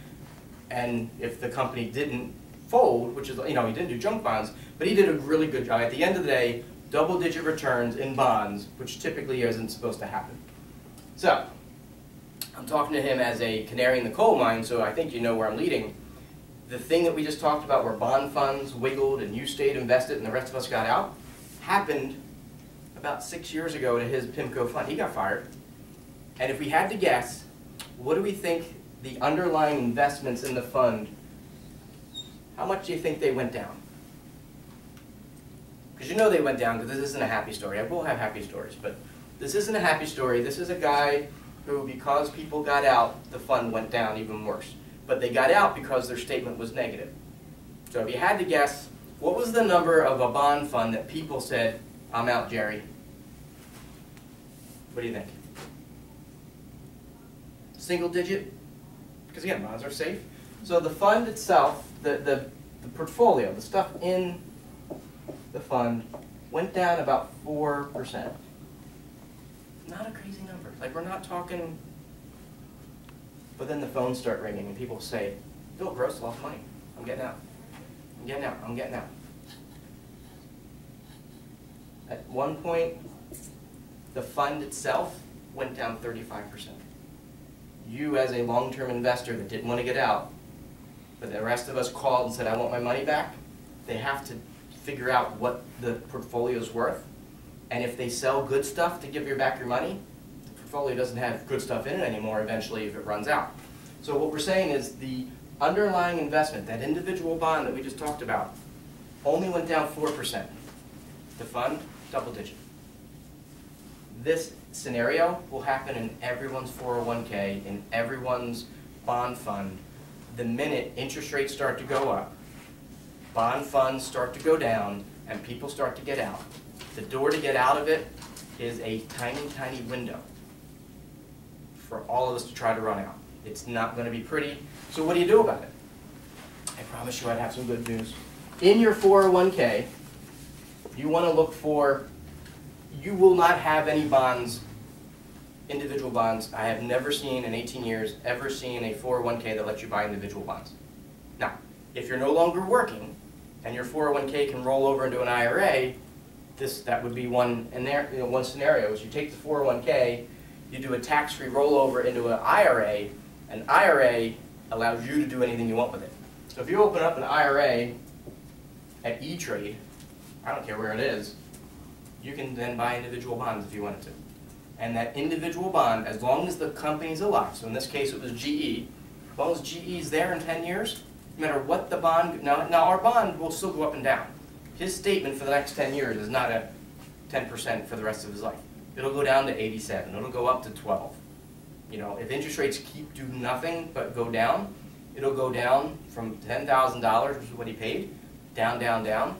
Speaker 2: and if the company didn't fold, which is, you know, he didn't do junk bonds, but he did a really good job. At the end of the day, double-digit returns in bonds, which typically isn't supposed to happen. So, I'm talking to him as a canary in the coal mine, so I think you know where I'm leading. The thing that we just talked about where bond funds wiggled and you stayed invested and the rest of us got out, happened about six years ago to his PIMCO fund. He got fired. And if we had to guess, what do we think the underlying investments in the fund, how much do you think they went down? Because you know they went down because this isn't a happy story. I will have happy stories, but this isn't a happy story. This is a guy who, because people got out, the fund went down even worse. But they got out because their statement was negative. So if you had to guess, what was the number of a bond fund that people said, I'm out, Jerry? What do you think? Single digit? Because again, bonds are safe. So the fund itself, the, the, the portfolio, the stuff in the fund went down about 4%. Not a crazy number. Like, we're not talking. But then the phones start ringing and people say, Bill Gross lost money. I'm getting out. I'm getting out. I'm getting out. At one point, the fund itself went down 35%. You, as a long term investor that didn't want to get out, but the rest of us called and said, I want my money back, they have to figure out what the portfolio is worth. And if they sell good stuff to give you back your money, the portfolio doesn't have good stuff in it anymore eventually if it runs out. So what we're saying is the underlying investment, that individual bond that we just talked about, only went down 4%. The fund, double digit. This scenario will happen in everyone's 401k, in everyone's bond fund, the minute interest rates start to go up, bond funds start to go down, and people start to get out. The door to get out of it is a tiny, tiny window for all of us to try to run out. It's not going to be pretty. So what do you do about it? I promise you I'd have some good news. In your 401k, you want to look for, you will not have any bonds, individual bonds. I have never seen in 18 years, ever seen a 401k that lets you buy individual bonds. Now, if you're no longer working and your 401k can roll over into an IRA, this, that would be one, and there, you know, one scenario is you take the 401k, you do a tax-free rollover into an IRA, an IRA allows you to do anything you want with it. So if you open up an IRA at E-Trade, I don't care where it is, you can then buy individual bonds if you wanted to. And that individual bond, as long as the company's alive, so in this case it was GE, as long as GE is there in 10 years, no matter what the bond, now, now our bond will still go up and down. His statement for the next 10 years is not a 10% for the rest of his life. It'll go down to 87, it'll go up to 12. you know, if interest rates keep doing nothing but go down, it'll go down from ten thousand dollars, which is what he paid, down, down, down.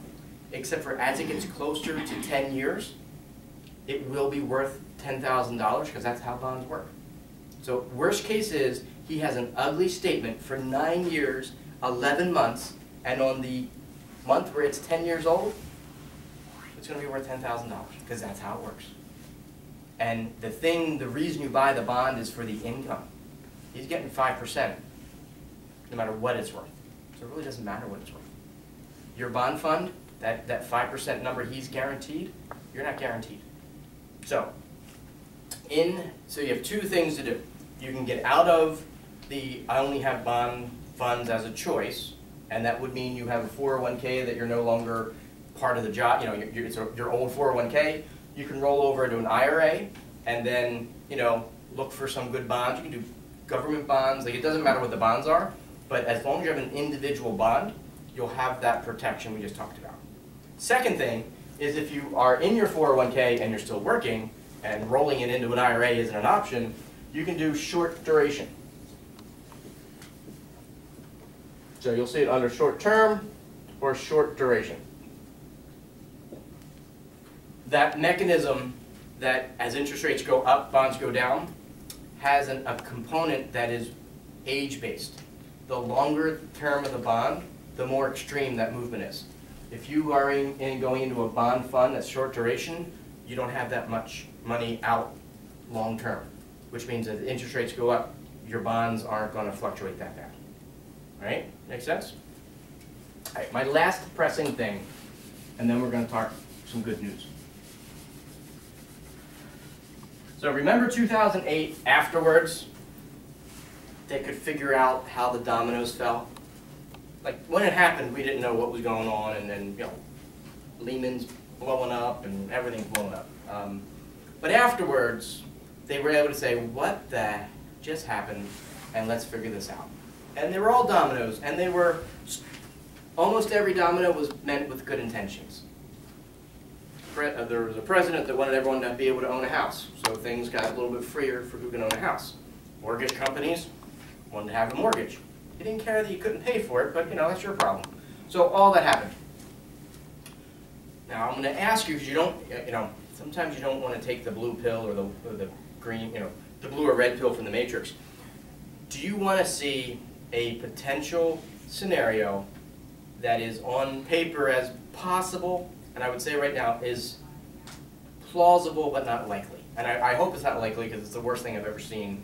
Speaker 2: Except for as it gets closer to ten years, it will be worth ten thousand dollars, because that's how bonds work. So worst case is, he has an ugly statement for nine years, eleven months, and on the month where it's ten years old, it's gonna be worth ten thousand dollars, because that's how it works. And the thing, the reason you buy the bond is for the income. He's getting five percent, no matter what it's worth. So it really doesn't matter what it's worth. Your bond fund, that, that five percent number he's guaranteed, you're not guaranteed. So, in, so you have two things to do. You can get out of the, I only have bond funds as a choice, and that would mean you have a four oh one K that you're no longer part of the job, you know, your, it's a- your old four oh one K. You can roll over into an IRA, and then, you know, look for some good bonds. You can do government bonds, like, it doesn't matter what the bonds are, but as long as you have an individual bond, you'll have that protection we just talked about. Second thing is if you are in your 401k and you're still working and rolling it into an IRA isn't an option, you can do short duration. So you'll see it under short term or short duration. That mechanism that as interest rates go up, bonds go down, has an, a component that is age-based. The longer term of the bond, the more extreme that movement is. If you are in, in going into a bond fund that's short duration, you don't have that much money out long-term, which means that interest rates go up, your bonds aren't gonna fluctuate that bad. Right? Make sense? All right, my last pressing thing, and then we're gonna talk some good news. So remember 2008 afterwards? They could figure out how the dominoes fell. Like when it happened, we didn't know what was going on, and then you know, Lehman's blowing up and everything's blowing up. Um, but afterwards, they were able to say, "What the just happened?" and let's figure this out. And they were all dominoes, and they were almost every domino was meant with good intentions uh, there was a president that wanted everyone to be able to own a house, so things got a little bit freer for who can own a house. Mortgage companies wanted to have a mortgage. They didn't care that you couldn't pay for it, but you know, that's your problem. So all that happened. Now, I'm gonna ask you, because you don't, you know, sometimes you don't wanna take the blue pill or the, or the green, you know, the blue or red pill from the matrix. Do you wanna see a potential scenario that is on paper as possible, and I would say right now is plausible but not likely. And I, I hope it's not likely because it's the worst thing I've ever seen.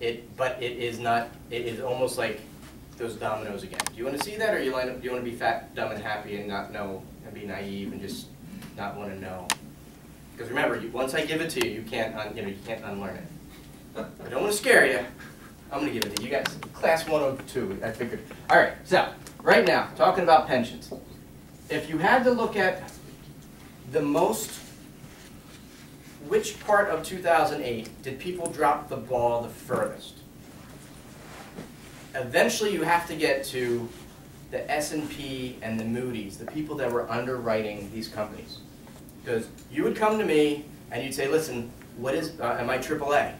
Speaker 2: It, but it is not. It is almost like those dominoes again. Do you want to see that, or you line up, do you want to be fat, dumb, and happy, and not know, and be naive, and just not want to know? Because remember, you, once I give it to you, you can't, un, you know, you can't unlearn it. I don't want to scare you. I'm going to give it to you. Guys, class 102, I figured. All right, so right now, talking about pensions. If you had to look at the most, which part of 2008 did people drop the ball the furthest? Eventually, you have to get to the S&P and the Moody's, the people that were underwriting these companies. Because you would come to me and you'd say, listen, what is, uh, am I AAA?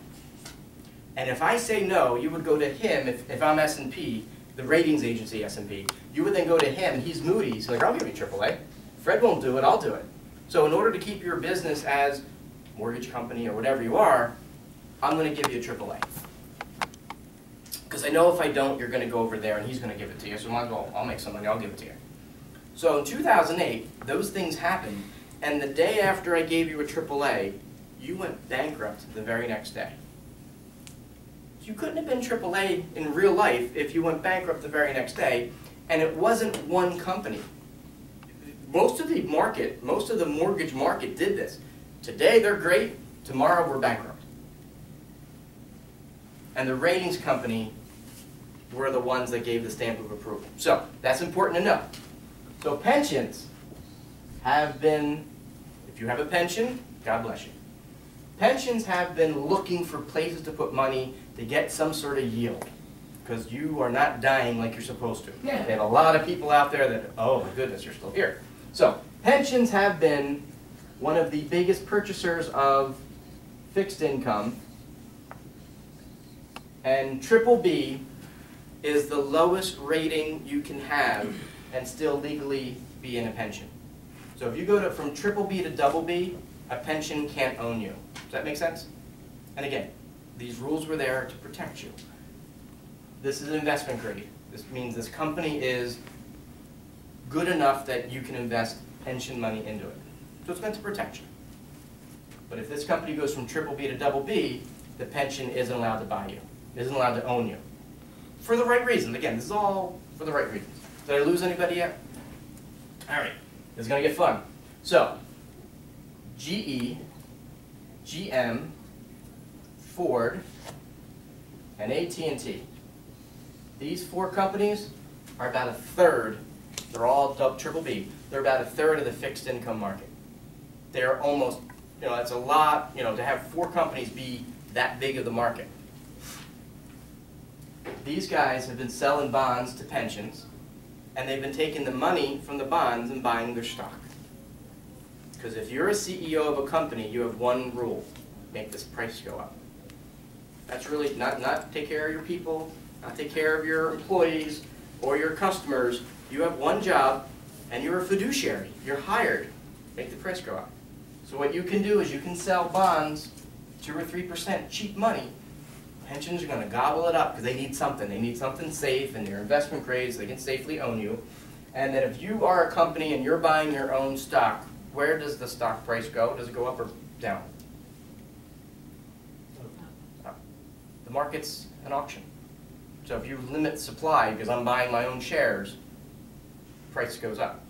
Speaker 2: And if I say no, you would go to him, if, if I'm S&P, the ratings agency S&P, you would then go to him, he's Moody's, like, I'll give you AAA. Fred won't do it, I'll do it. So in order to keep your business as mortgage company or whatever you are, I'm gonna give you a AAA. Because I know if I don't, you're gonna go over there and he's gonna give it to you, so might as well, I'll make some money, I'll give it to you. So in 2008, those things happened, and the day after I gave you a AAA, you went bankrupt the very next day. You couldn't have been AAA in real life if you went bankrupt the very next day, and it wasn't one company. Most of the market, most of the mortgage market did this. Today they're great, tomorrow we're bankrupt. And the ratings company were the ones that gave the stamp of approval. So that's important to know. So pensions have been, if you have a pension, God bless you. Pensions have been looking for places to put money to get some sort of yield. Because you are not dying like you're supposed to.
Speaker 1: Yeah.
Speaker 2: They have a lot of people out there that, oh my goodness, you're still here. So pensions have been one of the biggest purchasers of fixed income And triple B is the lowest rating you can have and still legally be in a pension. So if you go to, from triple B to double B, a pension can't own you. Does that make sense? And again, these rules were there to protect you. This is an investment grade. This means this company is good enough that you can invest pension money into it. So it's meant to protect you. But if this company goes from triple B to double B, the pension isn't allowed to buy you, isn't allowed to own you. For the right reasons. Again, this is all for the right reasons. Did I lose anybody yet? All right, this is gonna get fun. So, GE, GM, Ford, and AT&T. These four companies are about a third, they're all triple B, they're about a third of the fixed income market. They're almost, you know, that's a lot, you know, to have four companies be that big of the market. These guys have been selling bonds to pensions, and they've been taking the money from the bonds and buying their stock. Because if you're a CEO of a company, you have one rule, make this price go up. That's really, not, not take care of your people, not take care of your employees or your customers. You have one job, and you're a fiduciary, you're hired, make the price go up. So what you can do is you can sell bonds, two or three percent, cheap money. Pensions are gonna gobble it up, because they need something, they need something safe, and they're investment grade, so they can safely own you. And that if you are a company and you're buying your own stock, where does the stock price go? Does it go up or down? The market's an auction. So if you limit supply, because I'm buying my own shares, price goes up.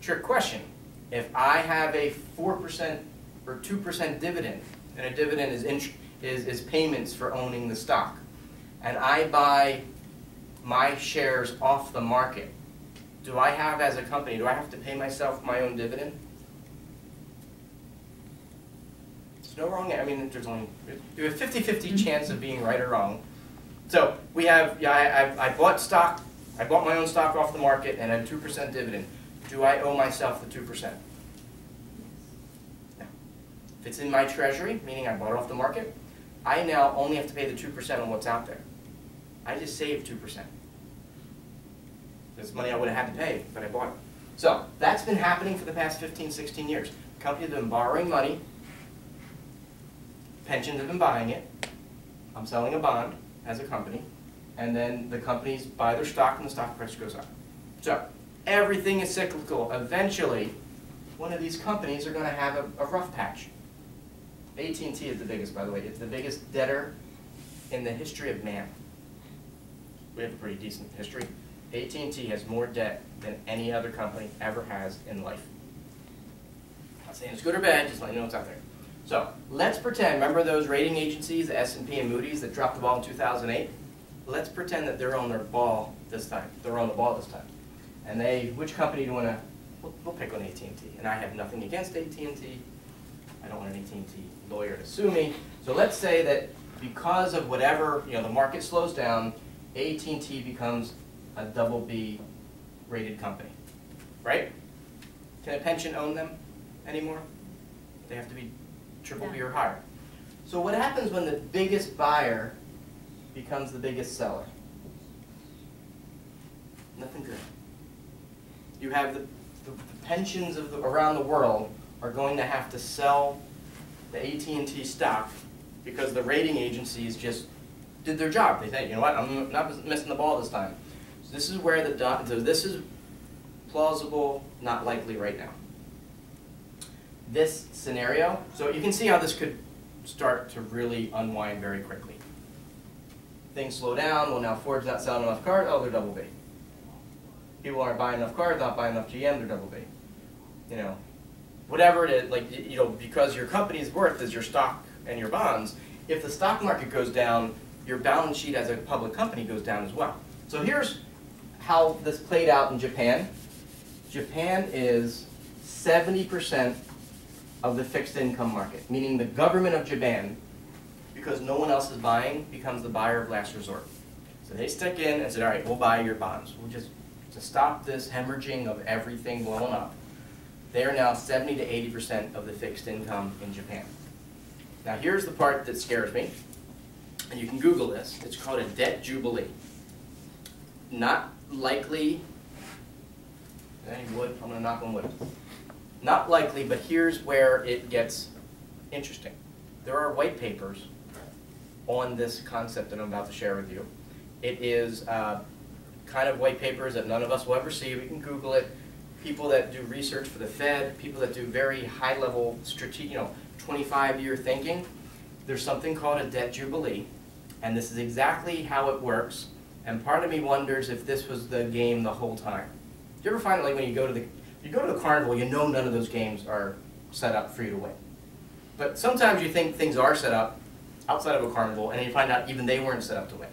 Speaker 2: Trick question, if I have a four percent or two percent dividend, and a dividend is, is, is payments for owning the stock, and I buy my shares off the market, do I have as a company, do I have to pay myself my own dividend? There's no wrong, I mean, there's only, you have 50-50 chance of being right or wrong. So, we have, yeah, I, I, I bought stock, I bought my own stock off the market and had two percent dividend. Do I owe myself the two percent? No. If it's in my treasury, meaning I bought it off the market, I now only have to pay the two percent on what's out there. I just saved two percent. That's money I would have had to pay, but I bought it. So, that's been happening for the past 15, 16 years. Companies have been borrowing money, pensions have been buying it, I'm selling a bond as a company, and then the companies buy their stock and the stock price goes up. So, everything is cyclical. Eventually, one of these companies are gonna have a, a rough patch. AT&T is the biggest, by the way. It's the biggest debtor in the history of man. We have a pretty decent history. AT&T has more debt than any other company ever has in life. I'm Not saying it's good or bad, just letting you know what's out there. So, let's pretend, remember those rating agencies, S&P and Moody's that dropped the ball in 2008? Let's pretend that they're on their ball this time. They're on the ball this time. And they, which company do you want to, we'll, we'll pick on AT&T. And I have nothing against AT&T. I don't want an AT&T lawyer to sue me. So let's say that because of whatever, you know, the market slows down, AT&T becomes a double B rated company, right? Can a pension own them anymore? They have to be triple B or higher. So what happens when the biggest buyer becomes the biggest seller? Nothing good. You have the, the the pensions of the, around the world are going to have to sell the AT&T stock because the rating agencies just did their job. They say, you know what, I'm not missing the ball this time. So this is where the, so this is plausible, not likely right now. This scenario, so you can see how this could start to really unwind very quickly. Things slow down, well now Ford's not selling enough cars, oh, they're double B. People aren't buying enough cars, not buying enough GM, they're double B. You know, whatever it is, like, you know, because your company's worth is your stock and your bonds, if the stock market goes down, your balance sheet as a public company goes down as well. So here's how this played out in Japan. Japan is seventy percent of the fixed income market, meaning the government of Japan, because no one else is buying, becomes the buyer of last resort. So they stick in and said, all right, we'll buy your bonds. We'll just, to stop this hemorrhaging of everything blowing up. They are now seventy to eighty percent of the fixed income in Japan. Now here's the part that scares me. and you can Google this, it's called a debt jubilee. Not likely, any wood, I'm gonna knock on wood. Not likely, but here's where it gets interesting. There are white papers on this concept that I'm about to share with you. It is uh, kind of white papers that none of us will ever see. We can Google it. People that do research for the Fed, people that do very high-level strategic, you know, 25-year thinking. There's something called a debt jubilee, and this is exactly how it works. And part of me wonders if this was the game the whole time. Do you ever find like when you go to the you go to the carnival, you know none of those games are set up for you to win. But sometimes you think things are set up outside of a carnival, and you find out even they weren't set up to win.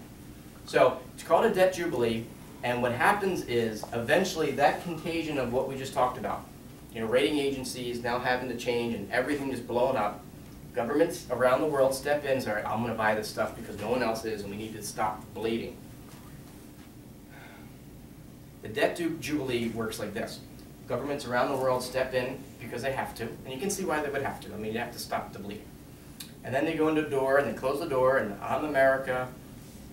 Speaker 2: So it's called a debt jubilee, and what happens is eventually that contagion of what we just talked about, you know, rating agencies now having to change and everything is blowing up. Governments around the world step in and say, all right, I'm going to buy this stuff because no one else is, and we need to stop bleeding. The debt jubilee works like this. Governments around the world step in because they have to, and you can see why they would have to. I mean, you have to stop the bleeding. And then they go into the door and they close the door and I'm America,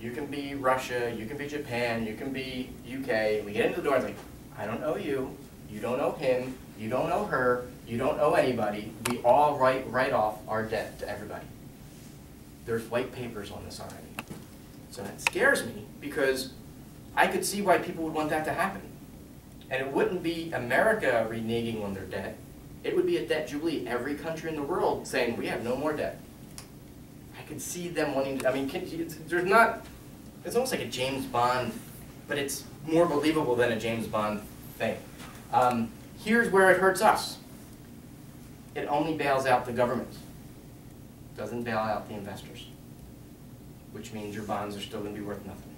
Speaker 2: you can be Russia, you can be Japan, you can be UK. We get into the door and it's like, I don't owe you, you don't owe him, you don't owe her, you don't owe anybody. We all write, write off our debt to everybody. There's white papers on this already. So that scares me because I could see why people would want that to happen. And it wouldn't be America reneging on their debt. It would be a debt jubilee. Every country in the world saying, we have no more debt. I could see them wanting to, I mean, can, there's not, it's almost like a James Bond, but it's more believable than a James Bond thing. Um, here's where it hurts us. It only bails out the government. Doesn't bail out the investors. Which means your bonds are still gonna be worth nothing.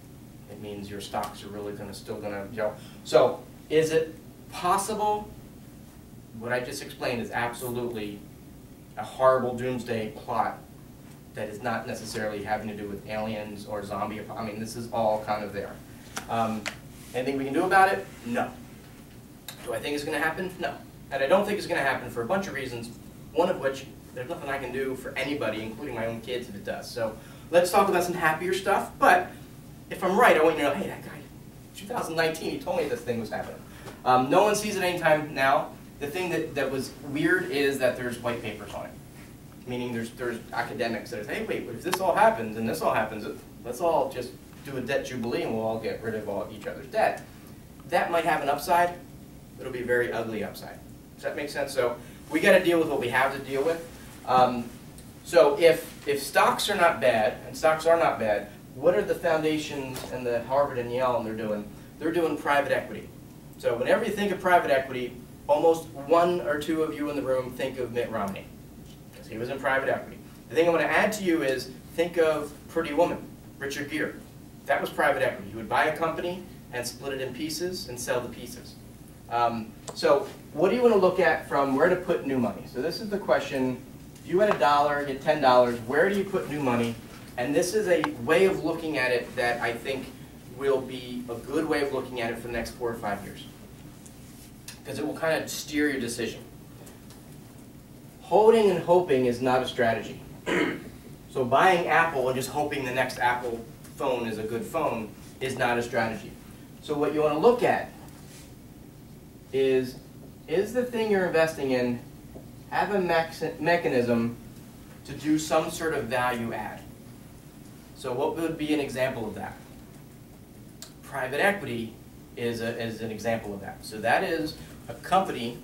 Speaker 2: It means your stocks are really gonna, still gonna, you know. So, is it possible? What I just explained is absolutely a horrible doomsday plot that is not necessarily having to do with aliens or zombie, I mean, this is all kind of there. Um, anything we can do about it? No. Do I think it's gonna happen? No. And I don't think it's gonna happen for a bunch of reasons, one of which, there's nothing I can do for anybody, including my own kids, if it does. So, let's talk about some happier stuff, but if I'm right, I want you to know, hey, that guy, 2019, he told me this thing was happening. Um, no one sees it anytime now. The thing that, that was weird is that there's white papers on it. Meaning there's, there's academics that say, hey, wait, if this all happens and this all happens, let's all just do a debt jubilee and we'll all get rid of all each other's debt. That might have an upside, it'll be a very ugly upside. Does that make sense? So we got to deal with what we have to deal with. Um, so if, if stocks are not bad, and stocks are not bad, what are the foundations and the Harvard and Yale and they're doing? They're doing private equity. So whenever you think of private equity, almost one or two of you in the room think of Mitt Romney, because he was in private equity. The thing I want to add to you is think of Pretty Woman, Richard Gere. That was private equity. You would buy a company and split it in pieces and sell the pieces. Um, so what do you want to look at from where to put new money? So this is the question, if you had a dollar, ten dollars, where do you put new money? And this is a way of looking at it that I think will be a good way of looking at it for the next four or five years. Because it will kind of steer your decision. Holding and hoping is not a strategy. (clears throat) so buying Apple and just hoping the next Apple phone is a good phone is not a strategy. So what you want to look at is, is the thing you're investing in have a mechanism to do some sort of value add? So what would be an example of that? Private equity is, a, is an example of that. So that is a company,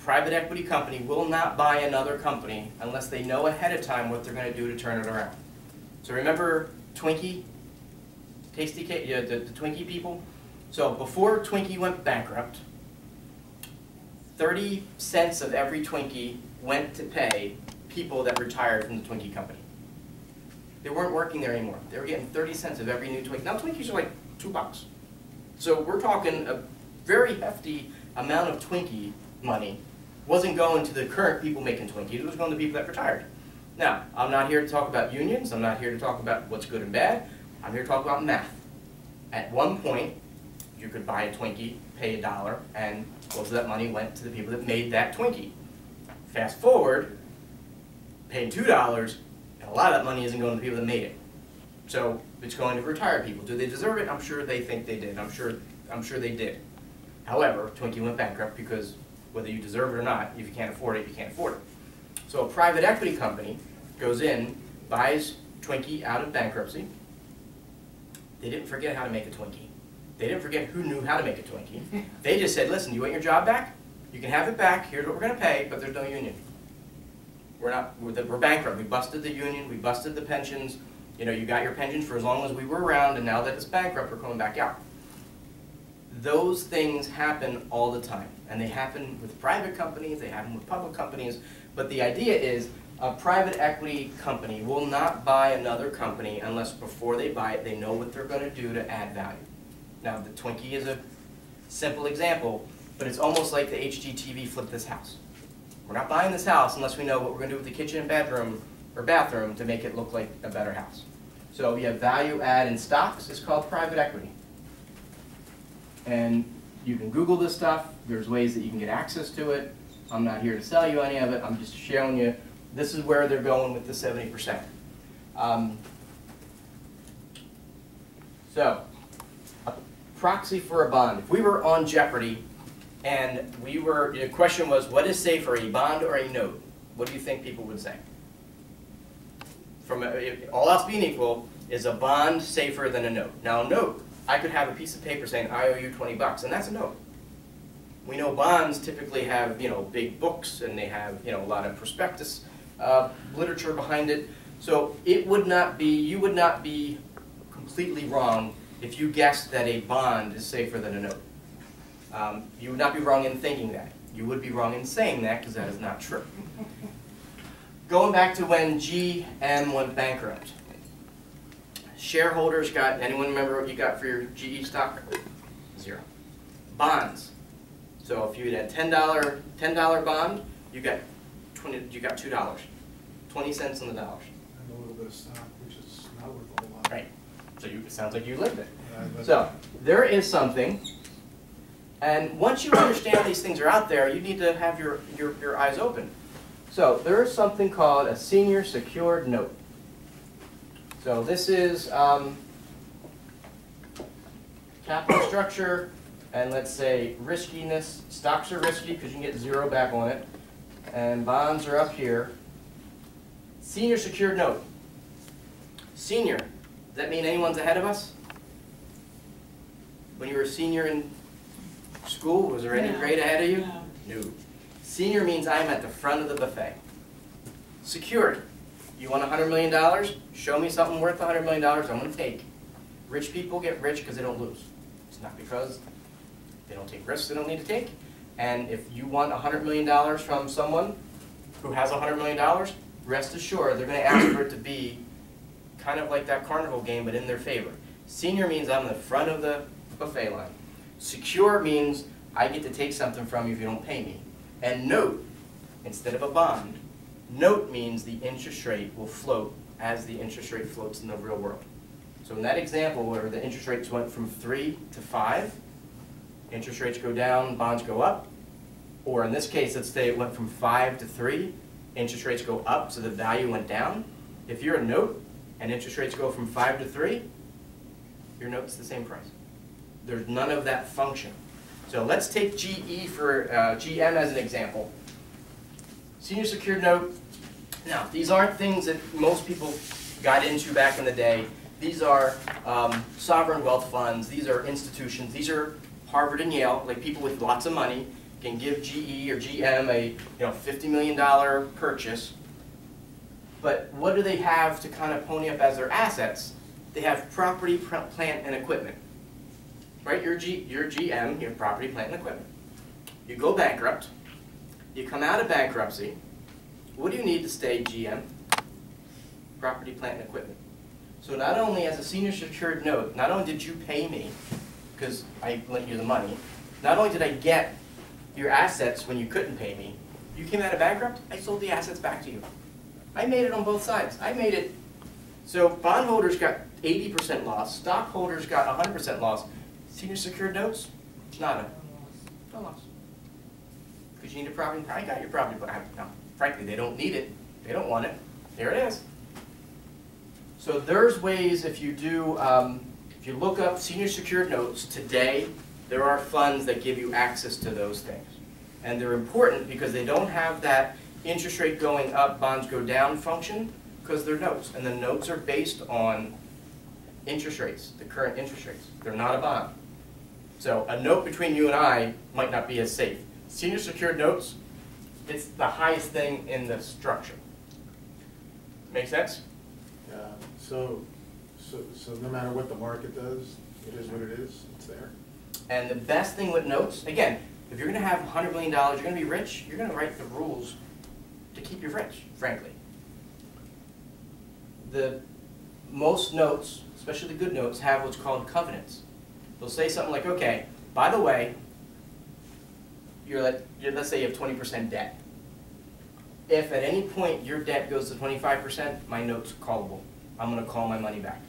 Speaker 2: private equity company will not buy another company unless they know ahead of time what they're going to do to turn it around. So remember Twinkie, Tastykake, yeah, the, the Twinkie people? So before Twinkie went bankrupt, 30 cents of every Twinkie went to pay people that retired from the Twinkie company. They weren't working there anymore. They were getting 30 cents of every new Twinkie. Now Twinkies are like two bucks. So we're talking a very hefty amount of Twinkie money wasn't going to the current people making Twinkies, it was going to people that retired. Now, I'm not here to talk about unions, I'm not here to talk about what's good and bad, I'm here to talk about math. At one point, you could buy a Twinkie, pay a dollar, and most of that money went to the people that made that Twinkie. Fast forward, paying two dollars, and a lot of that money isn't going to the people that made it. So it's going to retired people. Do they deserve it? I'm sure they think they did. I'm sure, I'm sure they did. However, Twinkie went bankrupt because whether you deserve it or not, if you can't afford it, you can't afford it. So a private equity company goes in, buys Twinkie out of bankruptcy. They didn't forget how to make a Twinkie. They didn't forget who knew how to make a Twinkie. (laughs) They just said, listen, you want your job back? You can have it back, here's what we're gonna pay, but there's no union. We're not, we're we're bankrupt, we busted the union, we busted the pensions, you know, you got your pensions for as long as we were around, and now that it's bankrupt, we're coming back out. Those things happen all the time, and they happen with private companies, they happen with public companies, but the idea is, a private equity company will not buy another company unless before they buy it, they know what they're gonna do to add value. Now, the Twinkie is a simple example, but it's almost like the HGTV flipped this house. We're not buying this house unless we know what we're gonna do with the kitchen and bedroom, or bathroom, to make it look like a better house. So you have value add in stocks, it's called private equity. And you can Google this stuff, there's ways that you can get access to it. I'm not here to sell you any of it, I'm just showing you, this is where they're going with the seventy percent. Um, So, a proxy for a bond, if we were on Jeopardy and we were, the question was, what is safer, a bond or a note? What do you think people would say? From, a- all else being equal, is a bond safer than a note? Now, a note, I could have a piece of paper saying, I owe you twenty bucks, and that's a note. We know bonds typically have, you know, big books, and they have, you know, a lot of prospectus, uh, literature behind it. So it would not be, you would not be completely wrong if you guessed that a bond is safer than a note. Um, You would not be wrong in thinking that. You would be wrong in saying that, because that is not true. (laughs) Going back to when GM went bankrupt. Shareholders got, anyone remember what you got for your GE stock? Zero. Bonds. So if you had a ten dollar, ten dollar bond, you got twenty, you got two dollars. Twenty cents on the dollars.
Speaker 5: And a little bit of stock, which is not worth a whole lot.
Speaker 2: Right. So you, it sounds like you lived it.
Speaker 5: Yeah,
Speaker 2: So, there is something, and once you understand these things are out there, you need to have your, your, your eyes open. So, there is something called a senior secured note. So this is, um, capital structure, and let's say riskiness, stocks are risky because you can get zero back on it, and bonds are up here. Senior secured note. Senior, does that mean anyone's ahead of us? When you were a senior in school, was there any
Speaker 6: No.
Speaker 2: grade ahead of you?
Speaker 6: No.
Speaker 2: No. Senior means I'm at the front of the buffet. Secured, you want hundred million dollars? Show me something worth hundred million dollars, I'm gonna take. Rich people get rich because they don't lose. It's not because they don't take risks they don't need to take. And if you want hundred million dollars from someone who has hundred million dollars, rest assured, they're gonna ask for it to be kind of like that carnival game, but in their favor. Senior means I'm in the front of the buffet line. Secure means I get to take something from you if you don't pay me. And note, instead of a bond, note means the interest rate will float as the interest rate floats in the real world. So in that example where the interest rates went from three to five, interest rates go down, bonds go up. Or in this case, let's say it went from five to three, interest rates go up, so the value went down. If you're a note and interest rates go from five to three, your note's the same price. There's none of that function. So let's take GE for, uh, GM as an example. Senior secured note, now, these aren't things that most people got into back in the day. These are um, sovereign wealth funds, these are institutions, these are Harvard and Yale, like people with lots of money can give GE or GM a, you know, $50 million purchase. But what do they have to kind of pony up as their assets? They have property, plant, and equipment. Right, you're G, you're GM, you have property, plant, and equipment. You go bankrupt, you come out of bankruptcy, what do you need to stay GM? Property, plant, and equipment. So not only as a senior secured note, not only did you pay me, because I lent you the money, not only did I get your assets when you couldn't pay me, you came out of bankrupt, I sold the assets back to you. I made it on both sides. I made it, so bondholders got eighty percent loss, stockholders got hundred percent loss. Senior secured notes, nada, no loss. Because you need a property, I got your property, but I, no, frankly, they don't need it, they don't want it, there it is. So there's ways if you do, um, if you look up senior secured notes today, there are funds that give you access to those things. And they're important because they don't have that interest rate going up, bonds go down function, because they're notes. And the notes are based on interest rates, the current interest rates. They're not a bond. So a note between you and I might not be as safe. Senior secured notes, it's the highest thing in the structure. Make sense?
Speaker 5: Yeah, so, so, so no matter what the market does, it is what it is, it's there.
Speaker 2: And the best thing with notes, again, if you're gonna have hundred million dollars, you're gonna be rich, you're gonna write the rules to keep you rich, frankly. The, most notes, especially the good notes, have what's called covenants. They'll say something like, okay, by the way, you're like, you're, let's say you have twenty percent debt. If at any point your debt goes to twenty-five percent, my note's callable. I'm gonna call my money back.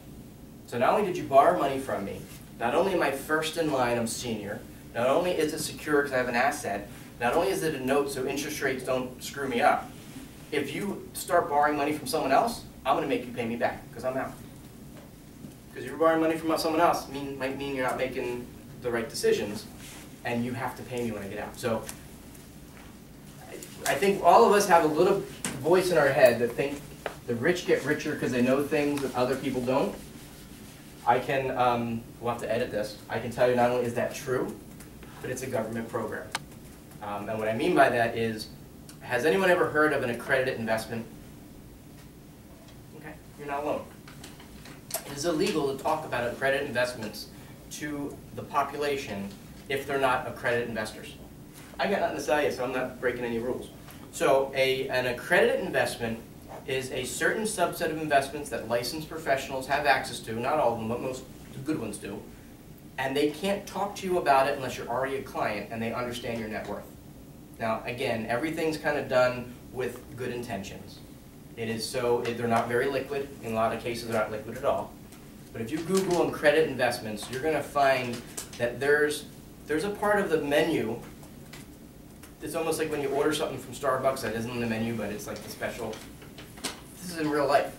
Speaker 2: So not only did you borrow money from me, not only am I first in line, I'm senior, not only is it secure because I have an asset, not only is it a note so interest rates don't screw me up, if you start borrowing money from someone else, I'm gonna make you pay me back, because I'm out. Because you're borrowing money from someone else, mean, might mean you're not making the right decisions, and you have to pay me when I get out. So, I- I think all of us have a little voice in our head that think the rich get richer because they know things that other people don't. I can, um, we'll have to edit this, I can tell you not only is that true, but it's a government program. Um, and what I mean by that is, has anyone ever heard of an accredited investment? Okay, you're not alone. It is illegal to talk about accredited investments to the population if they're not accredited investors. I got nothing to tell you, so I'm not breaking any rules. So a, an accredited investment is a certain subset of investments that licensed professionals have access to, not all of them, but most, good ones do. And they can't talk to you about it unless you're already a client and they understand your net worth. Now, again, everything's kind of done with good intentions. It is so, they're not very liquid, in a lot of cases, they're not liquid at all. But if you Google accredited investments, you're gonna find that there's, there's a part of the menu, it's almost like when you order something from Starbucks that isn't in the menu, but it's like the special, this is in real life.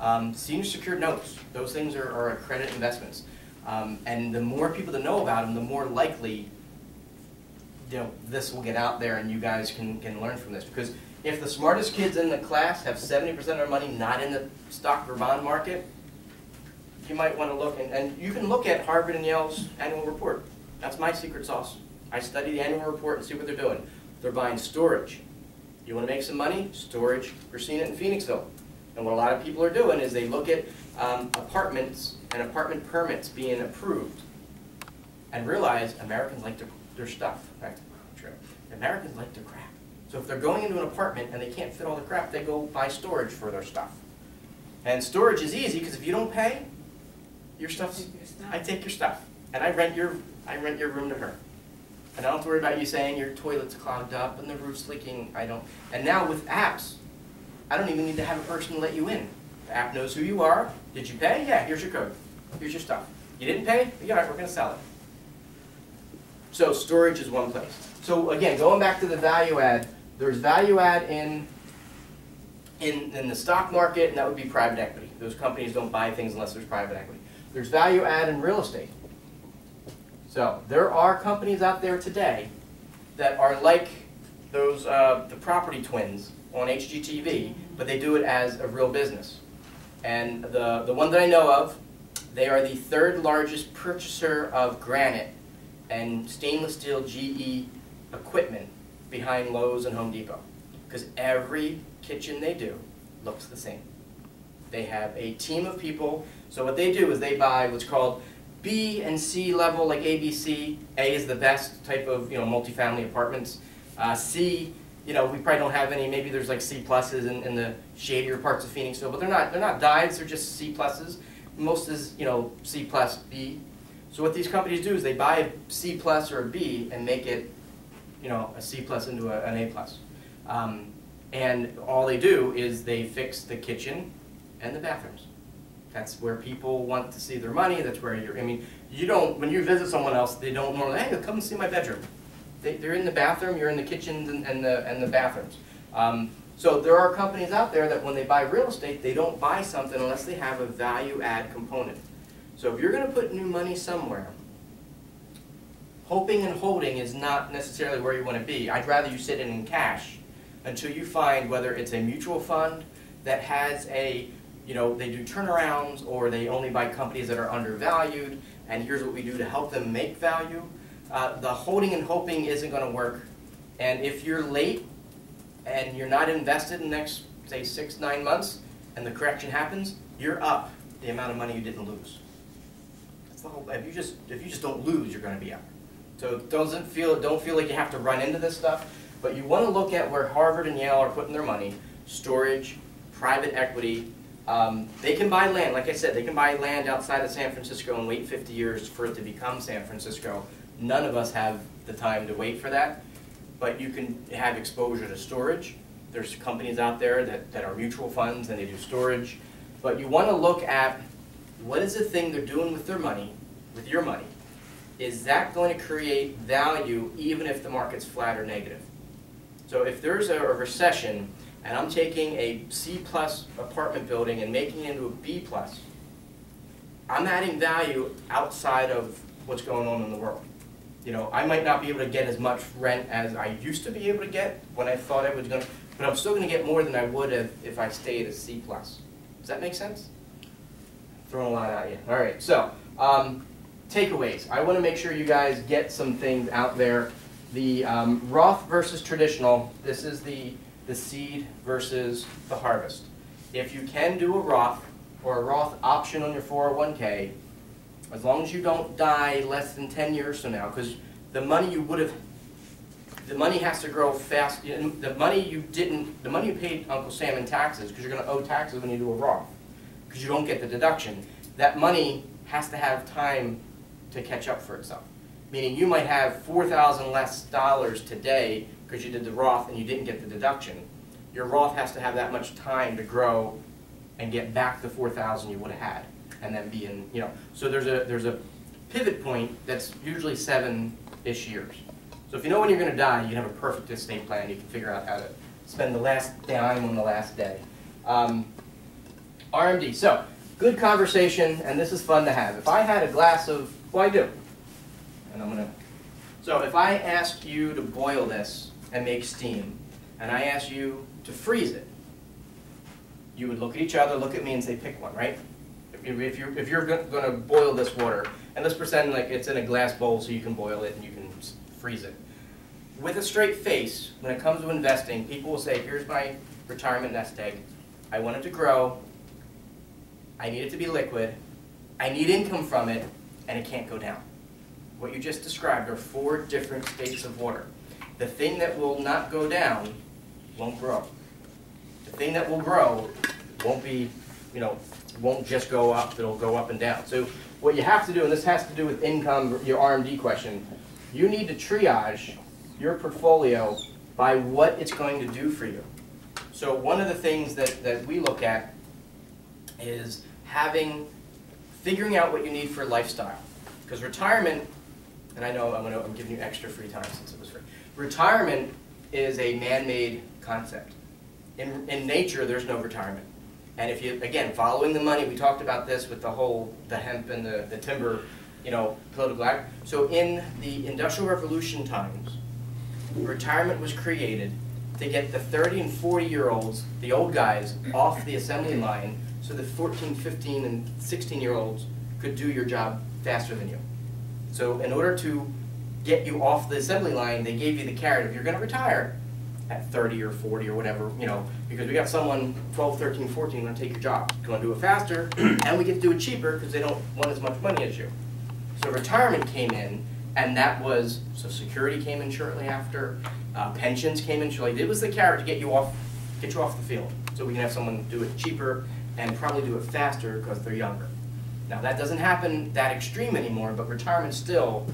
Speaker 2: Um, senior secured notes, those things are, are credit investments. Um, and the more people that know about them, the more likely, you know, this will get out there and you guys can, can learn from this. Because if the smartest kids in the class have seventy percent of their money not in the stock or bond market, you might want to look, and, and you can look at Harvard and Yale's annual report. That's my secret sauce. I study the annual report and see what they're doing. They're buying storage. You want to make some money? Storage. We're seeing it in Phoenixville. And what a lot of people are doing is they look at um, apartments and apartment permits being approved and realize Americans like their, their stuff. Right? True. Americans like their crap. So if they're going into an apartment and they can't fit all the crap, they go buy storage for their stuff. And storage is easy because if you don't pay, your stuff's, I take your stuff and I rent your, I rent your room to her. And I don't have to worry about you saying your toilet's clogged up and the roof's leaking, I don't. And now with apps, I don't even need to have a person let you in. The app knows who you are. Did you pay? Yeah, here's your code. Here's your stuff. You didn't pay? Yeah, all right, we're gonna sell it. So storage is one place. So again, going back to the value add, there's value add in, in, in the stock market, and that would be private equity. Those companies don't buy things unless there's private equity. There's value add in real estate. So there are companies out there today that are like those, uh, the property twins on HGTV, but they do it as a real business. And the, the one that I know of, they are the third largest purchaser of granite and stainless steel GE equipment behind Lowe's and Home Depot. Because every kitchen they do looks the same. They have a team of people, so what they do is they buy what's called B and C level, like ABC. A is the best type of, you know, multifamily apartments. Uh, C, you know, we probably don't have any, maybe there's like C pluses in, in the shadier parts of Phoenixville, but they're not, they're not dives, they're just C pluses. Most is, you know, C plus, B. So what these companies do is they buy a C plus or a B and make it, you know, a C plus into a, an A plus. Um, and all they do is they fix the kitchen and the bathrooms. That's where people want to see their money, that's where you're, I mean, you don't, when you visit someone else, they don't normally, hey, come and see my bedroom. They, they're in the bathroom, you're in the kitchens and, and the, and the bathrooms. Um, So there are companies out there that when they buy real estate, they don't buy something unless they have a value add component. So if you're gonna put new money somewhere, hoping and holding is not necessarily where you wanna be. I'd rather you sit in in cash until you find whether it's a mutual fund that has a, you know, they do turnarounds or they only buy companies that are undervalued and here's what we do to help them make value. Uh, the holding and hoping isn't gonna work. And if you're late and you're not invested in the next, say, six, nine months, and the correction happens, you're up the amount of money you didn't lose. That's the whole, if you just, if you just don't lose, you're gonna be up. So it doesn't feel, don't feel like you have to run into this stuff, but you wanna look at where Harvard and Yale are putting their money, storage, private equity. Um, they can buy land, like I said, they can buy land outside of San Francisco and wait fifty years for it to become San Francisco. None of us have the time to wait for that, but you can have exposure to storage. There's companies out there that, that are mutual funds and they do storage. But you wanna look at what is the thing they're doing with their money, with your money? Is that going to create value even if the market's flat or negative? So if there's a recession and I'm taking a C plus apartment building and making it into a B plus, I'm adding value outside of what's going on in the world. You know, I might not be able to get as much rent as I used to be able to get when I thought I was gonna, but I'm still gonna get more than I would have if I stayed at C plus. Does that make sense? Throwing a lot at you. All right, so, um, takeaways. I wanna make sure you guys get some things out there. The um, Roth versus traditional, this is the, the seed versus the harvest. If you can do a Roth or a Roth option on your 401k, as long as you don't die less than 10 years from now, because the money you would have, the money has to grow fast, the money you didn't, the money you paid Uncle Sam in taxes, because you're gonna owe taxes when you do a Roth, because you don't get the deduction, that money has to have time to catch up for itself. Meaning you might have 4,000 less dollars today because you did the Roth and you didn't get the deduction. Your Roth has to have that much time to grow and get back the 4,000 you would have had and then be in, you know, so there's a, there's a pivot point that's usually seven-ish years. So if you know when you're gonna die, you can have a perfect estate plan, you can figure out how to spend the last dime on the last day. Um, RMD, so, good conversation, and this is fun to have. If I had a glass of, well, I do, and I'm gonna, so if I ask you to boil this and make steam, and I ask you to freeze it, you would look at each other, look at me, and say, pick one, right? If you- If you're, if you're gonna boil this water, and let's pretend like it's in a glass bowl so you can boil it and you can freeze it. With a straight face, when it comes to investing, people will say, here's my retirement nest egg. I want it to grow. I need it to be liquid. I need income from it, and it can't go down. What you just described are four different states of water. The thing that will not go down won't grow. The thing that will grow won't be, you know, won't just go up, it'll go up and down. So what you have to do, and this has to do with income, your RMD question, you need to triage your portfolio by what it's going to do for you. So one of the things that, that we look at is having, figuring out what you need for lifestyle. Because retirement, and I know I'm gonna, I'm giving you extra free time since it was free. Retirement is a man-made concept. In, in nature, there's no retirement. And if you, again, following the money, we talked about this with the whole, the hemp and the, the timber, you know, political act. So in the Industrial Revolution times, retirement was created to get the 30 and 40 year olds, the old guys, off the assembly line so the 14, 15, and 16 year olds could do your job faster than you. So in order to get you off the assembly line, they gave you the carrot. If you're going to retire at 30 or 40 or whatever, you know, because we got someone 12, 13, 14 going to take your job. Going to do it faster, (clears throat) and we get to do it cheaper because they don't want as much money as you. So retirement came in, and that was, so security came in shortly after, uh, pensions came in shortly. It was the carrot to get you off, get you off the field. So we can have someone do it cheaper and probably do it faster because they're younger. Now, that doesn't happen that extreme anymore, but retirement's still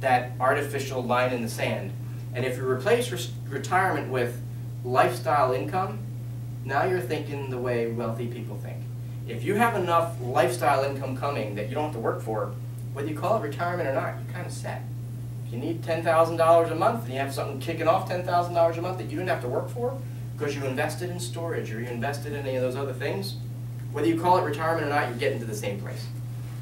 Speaker 2: that artificial line in the sand. And if you replace res- retirement with lifestyle income, now you're thinking the way wealthy people think. If you have enough lifestyle income coming that you don't have to work for, whether you call it retirement or not, you're kind of set. If you need ten thousand dollars a month and you have something kicking off ten thousand dollars a month that you didn't have to work for, because you invested in storage or you invested in any of those other things, whether you call it retirement or not, you're getting to the same place.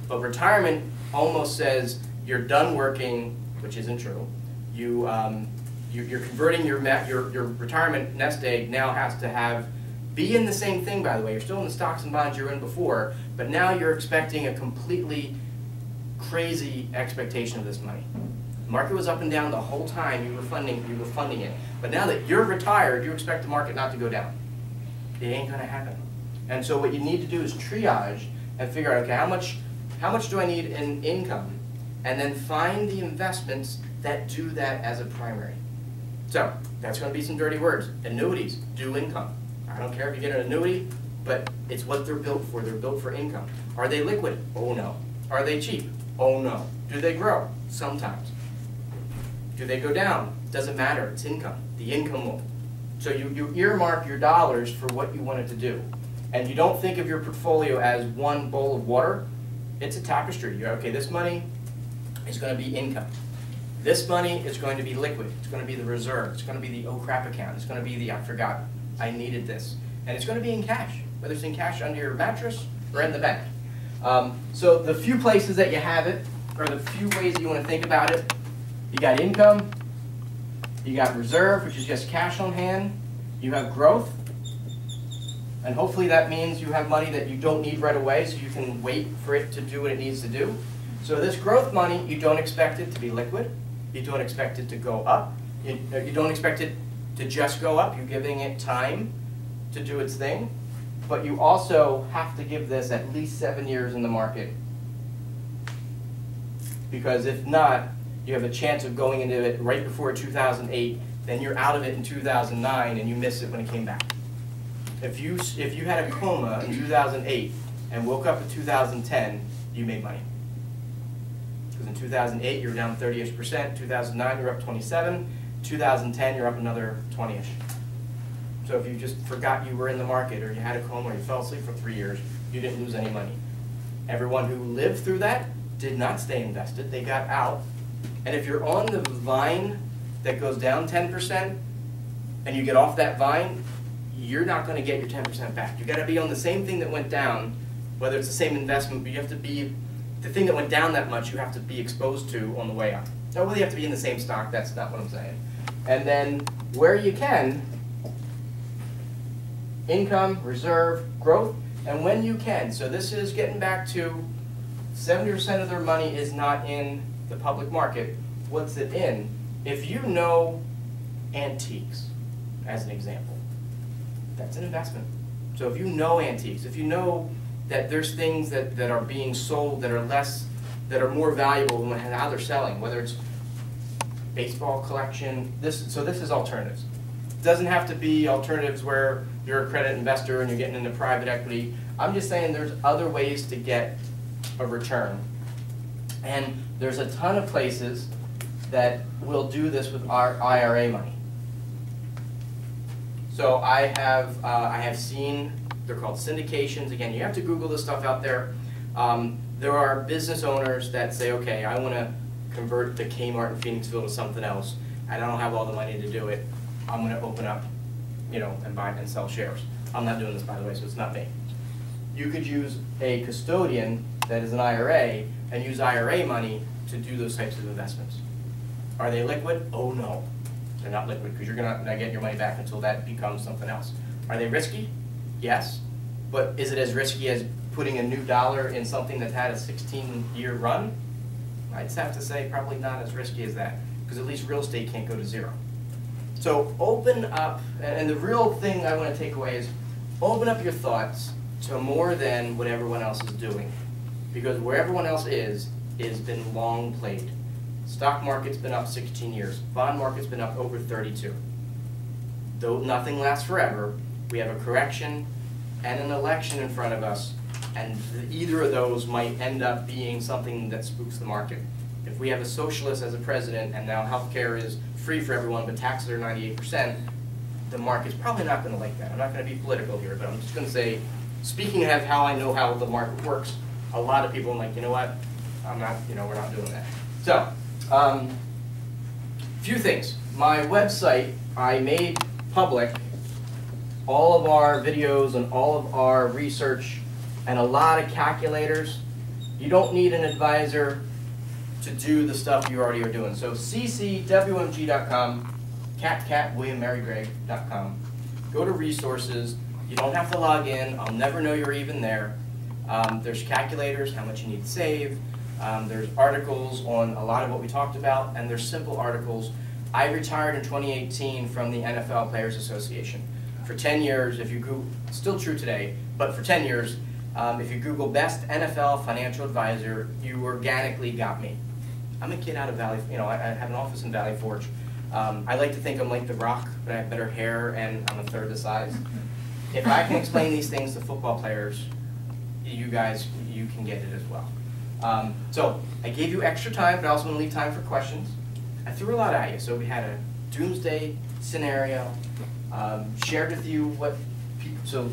Speaker 2: But retirement almost says you're done working, which isn't true. You, um, you, you're converting your, your, your retirement nest egg now has to have, be in the same thing, by the way. You're still in the stocks and bonds you were in before, but now you're expecting a completely crazy expectation of this money. The market was up and down the whole time you were funding, you were funding it. But now that you're retired, you expect the market not to go down. It ain't gonna happen. And so what you need to do is triage and figure out, okay, how much, how much do I need in income? And then find the investments that do that as a primary. So, that's gonna be some dirty words. Annuities do income. I don't care if you get an annuity, but it's what they're built for. They're built for income. Are they liquid? Oh no. Are they cheap? Oh no. Do they grow? Sometimes. Do they go down? Doesn't matter, it's income. The income will. So you, you earmark your dollars for what you want it to do. And you don't think of your portfolio as one bowl of water. It's a tapestry. You're, okay, this money is gonna be income. This money is going to be liquid. It's gonna be the reserve. It's gonna be the oh crap account. It's gonna be the I forgot, I needed this. And it's gonna be in cash, whether it's in cash under your mattress or in the bank. Um, so the few places that you have it, or the few ways that you wanna think about it, you got income, you got reserve, which is just cash on hand, you have growth, and hopefully that means you have money that you don't need right away, so you can wait for it to do what it needs to do. So this growth money, you don't expect it to be liquid, you don't expect it to go up, you, uh, you don't expect it to just go up, you're giving it time to do its thing, but you also have to give this at least seven years in the market. Because if not, you have a chance of going into it right before 2008, then you're out of it in 2009 and you miss it when it came back. If you, if you had a coma in 2008 and woke up in 2010, you made money. Because in 2008, you were down 30-ish percent, 2009, you're up 27, 2010, you're up another 20-ish. So if you just forgot you were in the market, or you had a coma, or you fell asleep for three years, you didn't lose any money. Everyone who lived through that did not stay invested, they got out. And if you're on the vine that goes down 10%, and you get off that vine, you're not gonna get your 10% back. You've gotta be on the same thing that went down, whether it's the same investment, but you have to be, the thing that went down that much, you have to be exposed to on the way up. Don't really have to be in the same stock, that's not what I'm saying. And then, where you can, income, reserve, growth, and when you can. So this is getting back to seventy percent of their money is not in the public market. What's it in? If you know antiques, as an example, that's an investment. So if you know antiques, if you know that there's things that, that are being sold that are less, that are more valuable than how they're selling, whether it's baseball collection, this, so this is alternatives. It Doesn't have to be alternatives where you're a credit investor and you're getting into private equity. I'm just saying there's other ways to get a return. And there's a ton of places that will do this with our IRA money. So I have, uh, I have seen, they're called syndications, again, you have to Google this stuff out there. Um, there are business owners that say, okay, I wanna convert the Kmart in Phoenixville to something else, and I don't have all the money to do it, I'm gonna open up, you know, and buy and sell shares. I'm not doing this, by the way, so it's not me. You could use a custodian that is an IRA and use IRA money to do those types of investments. Are they liquid? Oh, no. They're not liquid because you're gonna not get your money back until that becomes something else. Are they risky? Yes. But is it as risky as putting a new dollar in something that's had a 16-year run? I'd have to say probably not as risky as that because at least real estate can't go to zero. So open up, and the real thing I want to take away is open up your thoughts to more than what everyone else is doing. Because where everyone else is, has been long played. Stock market's been up 16 years, bond market's been up over 32. Though nothing lasts forever, we have a correction and an election in front of us, and either of those might end up being something that spooks the market. If we have a socialist as a president and now healthcare is free for everyone but taxes are 98%, the market's probably not gonna like that. I'm not gonna be political here, but I'm just gonna say, speaking of how I know how the market works, a lot of people are like, you know what, I'm not, you know, we're not doing that. So, um, few things. My website, I made public all of our videos and all of our research and a lot of calculators. You don't need an advisor to do the stuff you already are doing. So ccwmg.com, catcatwilliammarygreg.com. Go to resources. You don't have to log in. I'll never know you're even there. Um, there's calculators, how much you need to save. Um, there's articles on a lot of what we talked about, and there's simple articles. I retired in 2018 from the NFL Players Association. For 10 years, if you Google, still true today, but for 10 years, um, if you Google best NFL financial advisor, you organically got me. I'm a kid out of Valley, you know, I, I have an office in Valley Forge. Um, I like to think I'm like The Rock, but I have better hair and I'm a third the size. If I can explain these things to football players, you guys, you can get it as well. Um, so I gave you extra time, but I also want to leave time for questions. I threw a lot at you. So we had a doomsday scenario, um, shared with you what people, so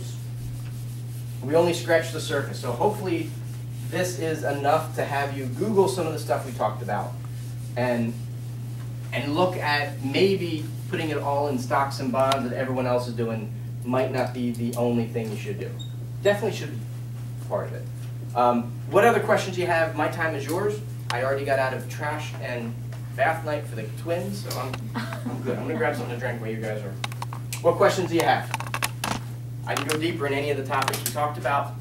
Speaker 2: we only scratched the surface. So hopefully this is enough to have you Google some of the stuff we talked about and and look at maybe putting it all in stocks and bonds that everyone else is doing might not be the only thing you should do. Definitely should be part of it. Um, what other questions you have? My time is yours. I already got out of trash and bath night for the twins, so I'm, I'm good. I'm gonna grab something to drink while you guys are. What questions do you have? I can go deeper in any of the topics we talked about.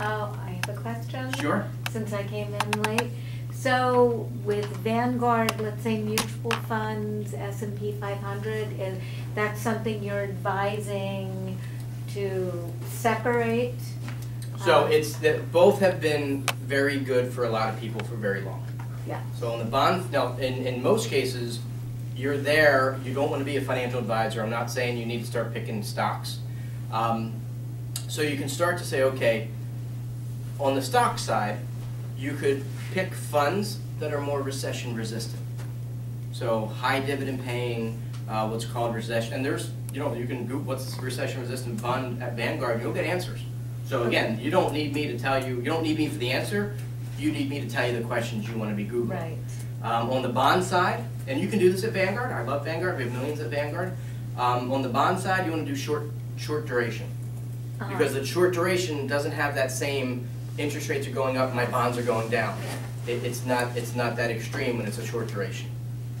Speaker 6: Oh, I have a question.
Speaker 2: Sure.
Speaker 6: Since I came in late. So with Vanguard, let's say mutual funds, S and P five hundred, is, that's something you're advising to separate?
Speaker 2: So
Speaker 6: Um,
Speaker 2: it's that both have been very good for a lot of people for very long.
Speaker 6: Yeah,
Speaker 2: So in the bond, now, in, in most cases, you're there, you don't want to be a financial advisor. I'm not saying you need to start picking stocks. Um, so you can start to say, okay, on the stock side, you could pick funds that are more recession resistant. So high dividend paying, uh, what's called recession, and there's, you know, you can Google what's recession resistant fund at Vanguard, you'll get answers. So again, you don't need me to tell you, you don't need me for the answer, you need me to tell you the questions you want to be Googling.
Speaker 6: right.
Speaker 2: Um, on the bond side, and you can do this at Vanguard, I love Vanguard, we have millions at Vanguard. Um, on the bond side, you want to do short, short duration.
Speaker 6: Uh-huh.
Speaker 2: Because the short duration doesn't have that same interest rates are going up, my bonds are going down. It, it's not, it's not that extreme when it's a short duration.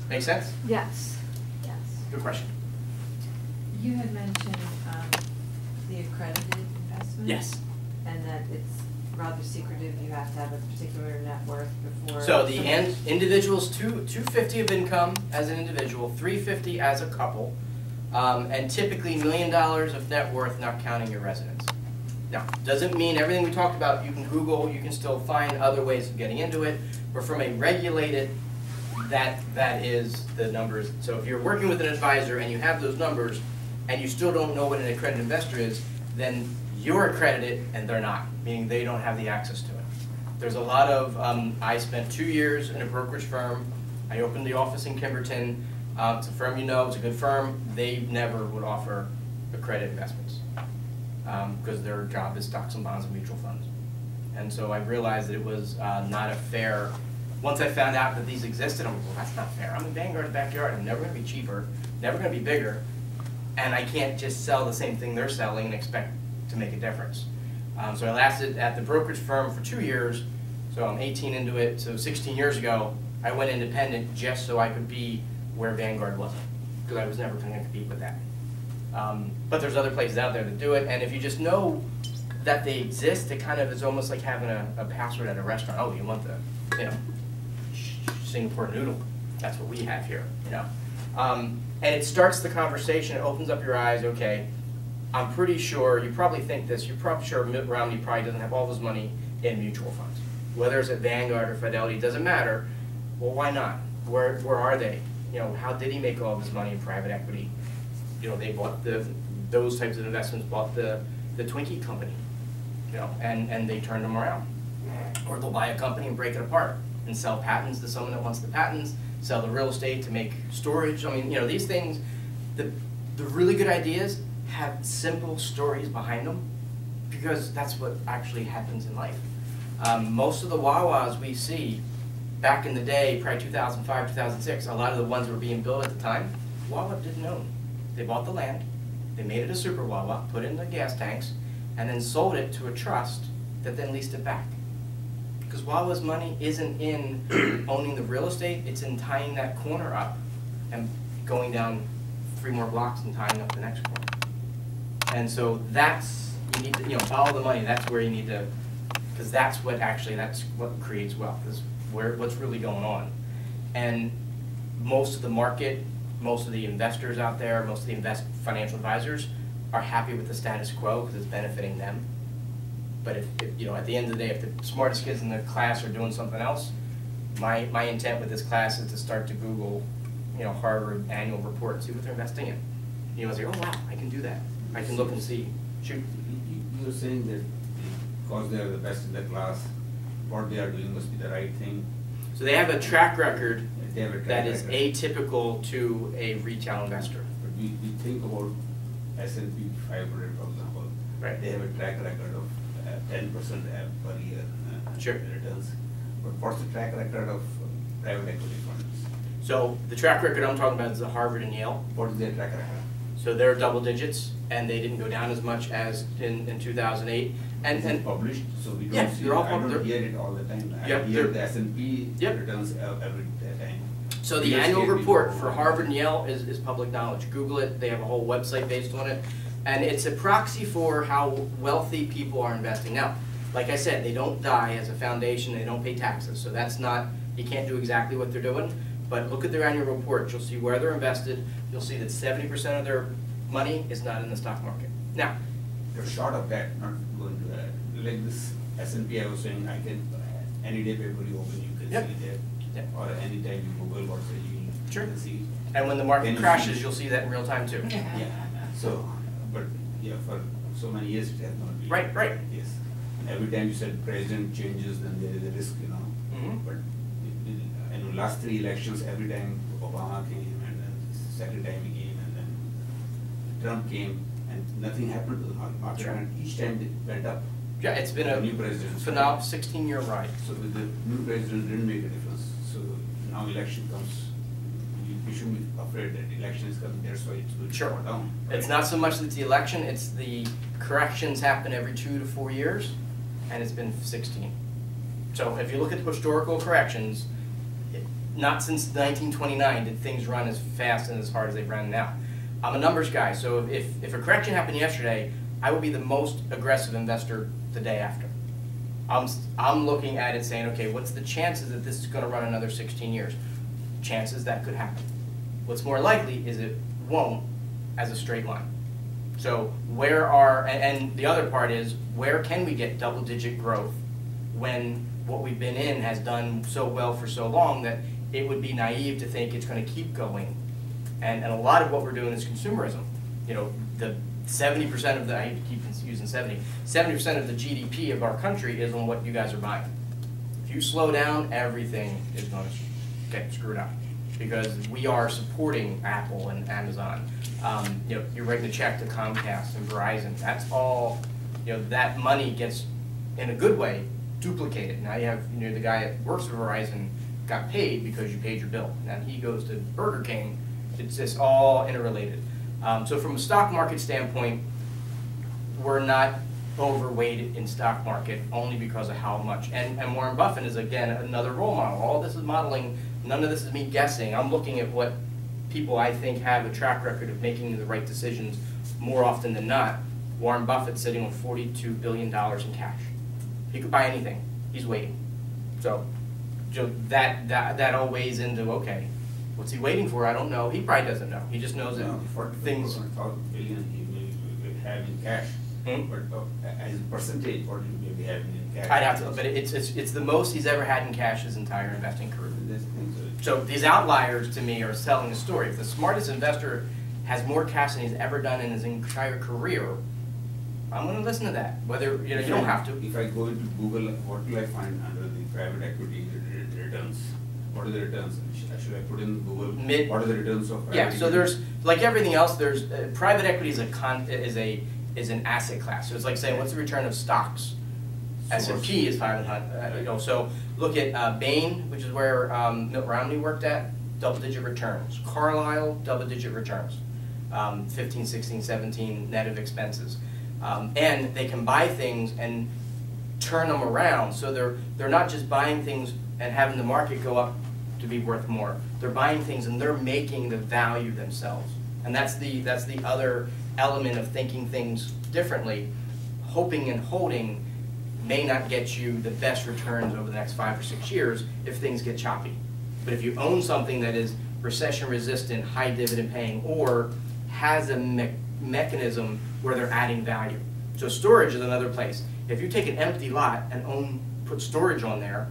Speaker 2: Make sense?
Speaker 6: Yes, yes.
Speaker 2: Good question.
Speaker 7: You had mentioned um, the accredited investment?
Speaker 2: Yes.
Speaker 7: And that it's rather secretive, you have to have a particular net worth before.
Speaker 2: So the individual's two, two fifty of income as an individual, three fifty as a couple, um, and typically million dollars of net worth, not counting your residence. Now, doesn't mean everything we talked about, you can Google, you can still find other ways of getting into it, but from a regulated, that, that is the numbers. So if you're working with an advisor and you have those numbers, and you still don't know what an accredited investor is, then you're accredited and they're not, meaning they don't have the access to it. There's a lot of, um, I spent two years in a brokerage firm. I opened the office in Kimberton. Um, it's a firm you know, it's a good firm. They never would offer accredited investments. Um, because their job is stocks and bonds and mutual funds. And so I realized that it was, uh, not a fair, once I found out that these existed, I'm like, well, that's not fair. I'm in Vanguard's backyard. I'm never gonna be cheaper, never gonna be bigger. And I can't just sell the same thing they're selling and expect to make a difference. Um, so I lasted at the brokerage firm for two years, so I'm 18 into it, so 16 years ago, I went independent just so I could be where Vanguard wasn't, because I was never going to compete with that. Um, but there's other places out there that do it, and if you just know that they exist, it kind of is almost like having a, a password at a restaurant. Oh, you want the, you know, Singapore noodle. That's what we have here, you know. Um, and it starts the conversation, it opens up your eyes, okay, I'm pretty sure, you probably think this, you're probably sure Mitt Romney probably doesn't have all his money in mutual funds. Whether it's at Vanguard or Fidelity, doesn't matter. Well, why not? Where, where are they? You know, how did he make all of his money in private equity? You know, they bought the, those types of investments, bought the, the Twinkie company, you know, and, and they turned them around. Or they'll buy a company and break it apart and sell patents to someone that wants the patents, sell the real estate to make storage. I mean, you know, these things, the, the really good ideas have simple stories behind them because that's what actually happens in life. Um, most of the Wawas we see back in the day, probably 2005, 2006, a lot of the ones that were being built at the time, Wawa didn't own. they bought the land, they made it a super Wawa, put it in the gas tanks, and then sold it to a trust that then leased it back. Because Wawa's money isn't in (clears throat) owning the real estate, it's in tying that corner up and going down three more blocks and tying up the next corner. And so that's, you need to, you know, follow the money, that's where you need to, because that's what actually, that's what creates wealth, is where, what's really going on. And most of the market, most of the investors out there, most of the invest, financial advisors are happy with the status quo because it's benefiting them. But if, if, you know, at the end of the day, if the smartest kids in the class are doing something else, my, my intent with this class is to start to Google, you know, Harvard annual report, and see what they're investing in. You know, say, oh wow, I can do that. I can look and see. Shoot.
Speaker 4: You- you- You're saying that because they are the best in the class, what they are doing must be the right thing.
Speaker 2: So they have a track record
Speaker 4: a track
Speaker 2: that is
Speaker 4: record.
Speaker 2: atypical to a retail investor.
Speaker 4: But we, we think about S and P five hundred, for example.
Speaker 2: Right.
Speaker 4: They have a track record ten percent per year. uh,
Speaker 2: Sure.
Speaker 4: Returns. But what's the track record of uh, private equity funds?
Speaker 2: So the track record I'm talking about is the Harvard and Yale.
Speaker 4: What is their track record?
Speaker 2: So they're double digits, and they didn't go down as much as in, in 2008. And, and,
Speaker 4: published, so we don't see,
Speaker 2: they're all
Speaker 4: I don't hear it all the time. I
Speaker 2: Yep,
Speaker 4: hear the S and P
Speaker 2: Yep.
Speaker 4: returns ev- every time.
Speaker 2: so the annual report for Harvard and Yale is, is public knowledge. Google it, they have a whole website based on it. And it's a proxy for how wealthy people are investing. Now, like I said, they don't die as a foundation, they don't pay taxes, so that's not, you can't do exactly what they're doing. But look at their annual report, you'll see where they're invested, you'll see that seventy percent of their money is not in the stock market. Now,
Speaker 4: They're short of that, not going to that. Like this S&P I was saying, I can, uh, any day paper you open, you can
Speaker 2: Yep.
Speaker 4: see that.
Speaker 2: Yep.
Speaker 4: Or anytime you Google what's it, you
Speaker 2: Sure.
Speaker 4: can see.
Speaker 2: and when the market crashes, you'll see that in real time too.
Speaker 4: Yeah, so, but, yeah, for so many years it has not been.
Speaker 2: Right, right.
Speaker 4: Yes. And every time you said president changes, then there is a risk, you know.
Speaker 2: Mhm.
Speaker 4: But, it- it- and the last three elections, every time Obama came, and then second time he came, and then Trump came, and nothing happened to the mar- market,
Speaker 2: Sure.
Speaker 4: and each time it went up.
Speaker 2: Yeah, it's been a
Speaker 4: new president.
Speaker 2: For now, sixteen-year ride.
Speaker 4: So with the new president didn't make a difference, so now election comes, you, you shouldn't be afraid that election is coming there, so it's going
Speaker 2: Sure.
Speaker 4: go down.
Speaker 2: It's not so much that the election, it's the corrections happen every two to four years, and it's been sixteen. So if you look at the historical corrections, it- not since nineteen twenty-nine did things run as fast and as hard as they run now. I'm a numbers guy, so if, if a correction happened yesterday, I would be the most aggressive investor the day after. I'm, s- I'm looking at it saying, okay, what's the chances that this is gonna run another sixteen years? Chances that could happen. What's more likely is it won't as a straight line. So where are, and, the other part is, where can we get double-digit growth when what we've been in has done so well for so long that it would be naive to think it's gonna keep going? And, and a lot of what we're doing is consumerism. You know, the seventy percent of the, I keep using seventy, seventy percent of the GDP of our country is on what you guys are buying. If you slow down, everything is going to get screwed up because we are supporting Apple and Amazon. Um, you know, you're writing a check to Comcast and Verizon. That's all. You know, that money gets, in a good way, duplicated. Now you have, you know, the guy that works for Verizon got paid because you paid your bill. Now he goes to Burger King. It's just all interrelated. Um, so from a stock market standpoint, we're not overweighted in stock market only because of how much. And, and Warren Buffett is again another role model. All this is modeling, none of this is me guessing. I'm looking at what people I think have a track record of making the right decisions more often than not. Warren Buffett sitting on $42 billion in cash. He could buy anything. He's waiting. So, so that, that, that all weighs into, okay, what's he waiting for? I don't know. He probably doesn't know. He just knows that
Speaker 4: forty
Speaker 2: things.
Speaker 4: billion he may be having in cash,
Speaker 2: Hmm?
Speaker 4: but uh, as a percentage, what he may be having in cash.
Speaker 2: I'd have to, but it's, it's, it's the most he's ever had in cash his entire investing career.
Speaker 4: Thing, so
Speaker 2: these outliers to me are telling a story. If the smartest investor has more cash than he's ever done in his entire career, I'm gonna listen to that, whether, you know, you don't have to.
Speaker 4: If I go into Google, what do I find under the private equity re- re- returns? What are the returns? Should- I put in Google?
Speaker 2: Mid-
Speaker 4: What are the returns of private
Speaker 2: Yeah,
Speaker 4: equity?
Speaker 2: so there's, like everything else, there's, uh, private equity is a con, is a, is an asset class. So it's like saying, what's the return of stocks? S and P is five hundred, uh, you know, so look at uh, Bain, which is where um, Mitt Romney worked at, double-digit returns. Carlyle, double-digit returns. um, 15, 16, 17 net of expenses. Um, and they can buy things and turn them around. So they're, they're not just buying things and having the market go up to be worth more. They're buying things and they're making the value themselves. And that's the, that's the other element of thinking things differently. Hoping and holding may not get you the best returns over the next five or six years if things get choppy. But if you own something that is recession resistant, high dividend paying, or has a me- mechanism where they're adding value. So storage is another place. If you take an empty lot and own, put storage on there,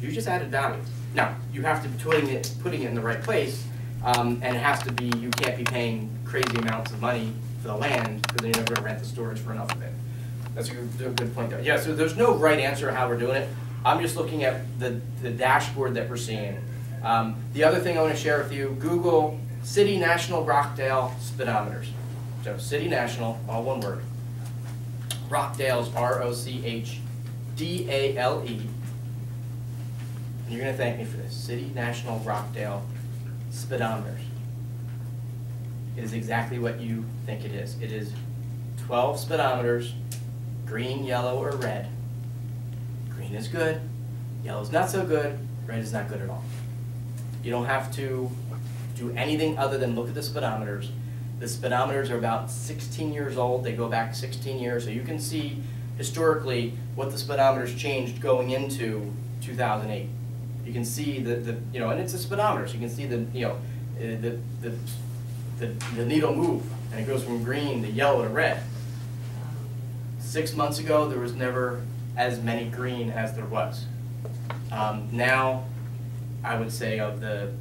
Speaker 2: you just added value. Now, you have to be putting it, putting it in the right place, um, and it has to be, you can't be paying crazy amounts of money for the land, because then you're never gonna rent the storage for enough of it. That's a good, good point there. Yeah, so there's no right answer how we're doing it. I'm just looking at the, the dashboard that we're seeing. Um, the other thing I wanna share with you, Google City National Rochdale speedometers. So City National, all one word. Rochdale's R O C H D A L E. And you're gonna thank me for this. City National Rochdale speedometers. It is exactly what you think it is. It is twelve speedometers, green, yellow, or red. Green is good, yellow is not so good, red is not good at all. You don't have to do anything other than look at the speedometers. The speedometers are about 16 years old. They go back 16 years. So you can see historically what the speedometers changed going into 2008. You can see the, the you know, and it's a speedometer, so you can see the, you know, uh, the, the, the, the needle move, and it goes from green to yellow to red. Six months ago, there was never as many green as there was. Um, now, I would say of the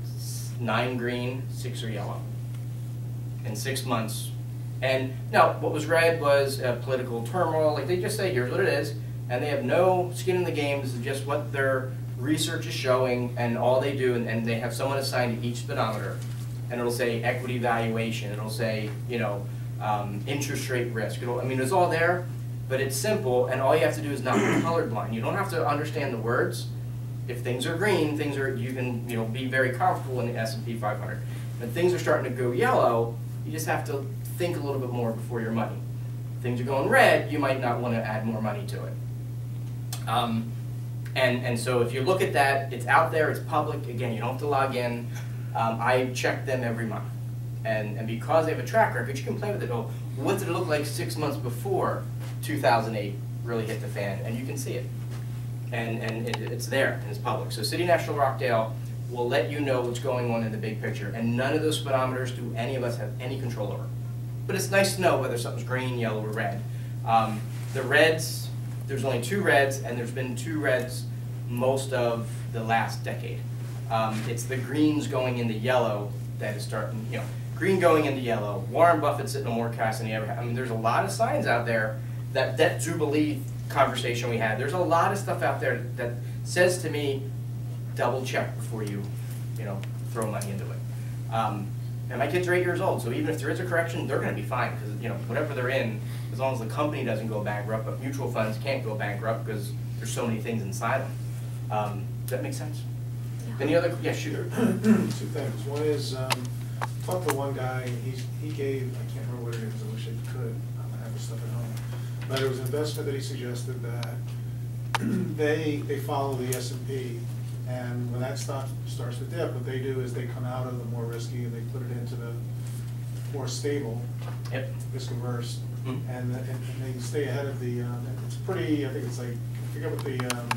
Speaker 2: nine green, six are yellow. In six months. And now, what was red was uh, political turmoil. Like they just say, here's what it is, and they have no skin in the game. This is just what their research is showing, and all they do, and, and they have someone assigned to each speedometer, and it'll say equity valuation. It'll say, you know, um, interest rate risk. It'll, I mean, it's all there, but it's simple, and all you have to do is not be (clears throat) colorblind. You don't have to understand the words if things are green, things are you can you know be very comfortable in the S and P 500. When things are starting to go yellow, you just have to think a little bit more before your money. If things are going red, you might not want to add more money to it. Um, and and so if you look at that, it's out there, it's public. Again, you don't have to log in. Um, I check them every month, and and because they have a track record, you can play with it. Oh, what did it look like six months before 2008 really hit the fan? And you can see it and, and it, it's there and it's public. So City National Rochdale will let you know what's going on in the big picture, and none of those speedometers do any of us have any control over. But it's nice to know whether something's green, yellow, or red. Um, the reds, there's only two reds, and there's been two reds most of the last decade. Um, it's the greens going into yellow that is starting, you know, green going into yellow. Warren Buffett sitting on more cash than he ever had. I mean, there's a lot of signs out there that that Jubilee conversation we had. There's a lot of stuff out there that says to me, double check before you, you know, throw money into it. Um, and my kids are eight years old, so even if there is a correction, they're going to be fine because you know whatever they're in, as long as the company doesn't go bankrupt. But mutual funds can't go bankrupt because there's so many things inside them. Um, does that make sense? Any other? Yeah, sure. (clears throat)
Speaker 5: Two things. One is, um, talked to one guy, and he's, he gave, I can't remember what it is, I wish I could, I have his stuff at home. But it was an investment that he suggested that (clears throat) they, they follow the S and P, and when that stock starts to dip, what they do is they come out of the more risky and they put it into the more stable,
Speaker 2: Yep.
Speaker 5: risk averse,
Speaker 2: Mhm.
Speaker 5: and, and and they stay ahead of the, um, it's pretty, I think it's like, I forget what the, um,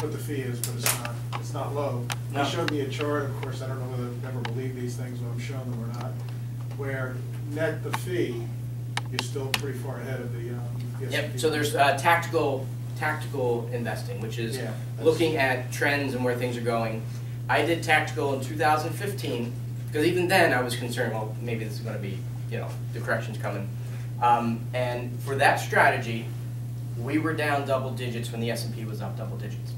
Speaker 5: what the fee is, but it's not, it's not low.
Speaker 2: No.
Speaker 5: They showed me a chart, of course, I don't know whether I've ever believed these things when I'm showing them or not, where net the fee, you're still pretty far ahead of the, um.
Speaker 2: Yep. So there's uh, tactical tactical investing, which is
Speaker 5: Yeah, that's-
Speaker 2: looking at trends and where things are going. I did tactical in 2015 because even then I was concerned. Well, maybe this is going to be, you know, the correction's coming. Um, and for that strategy, we were down double digits when the S&P was up double digits.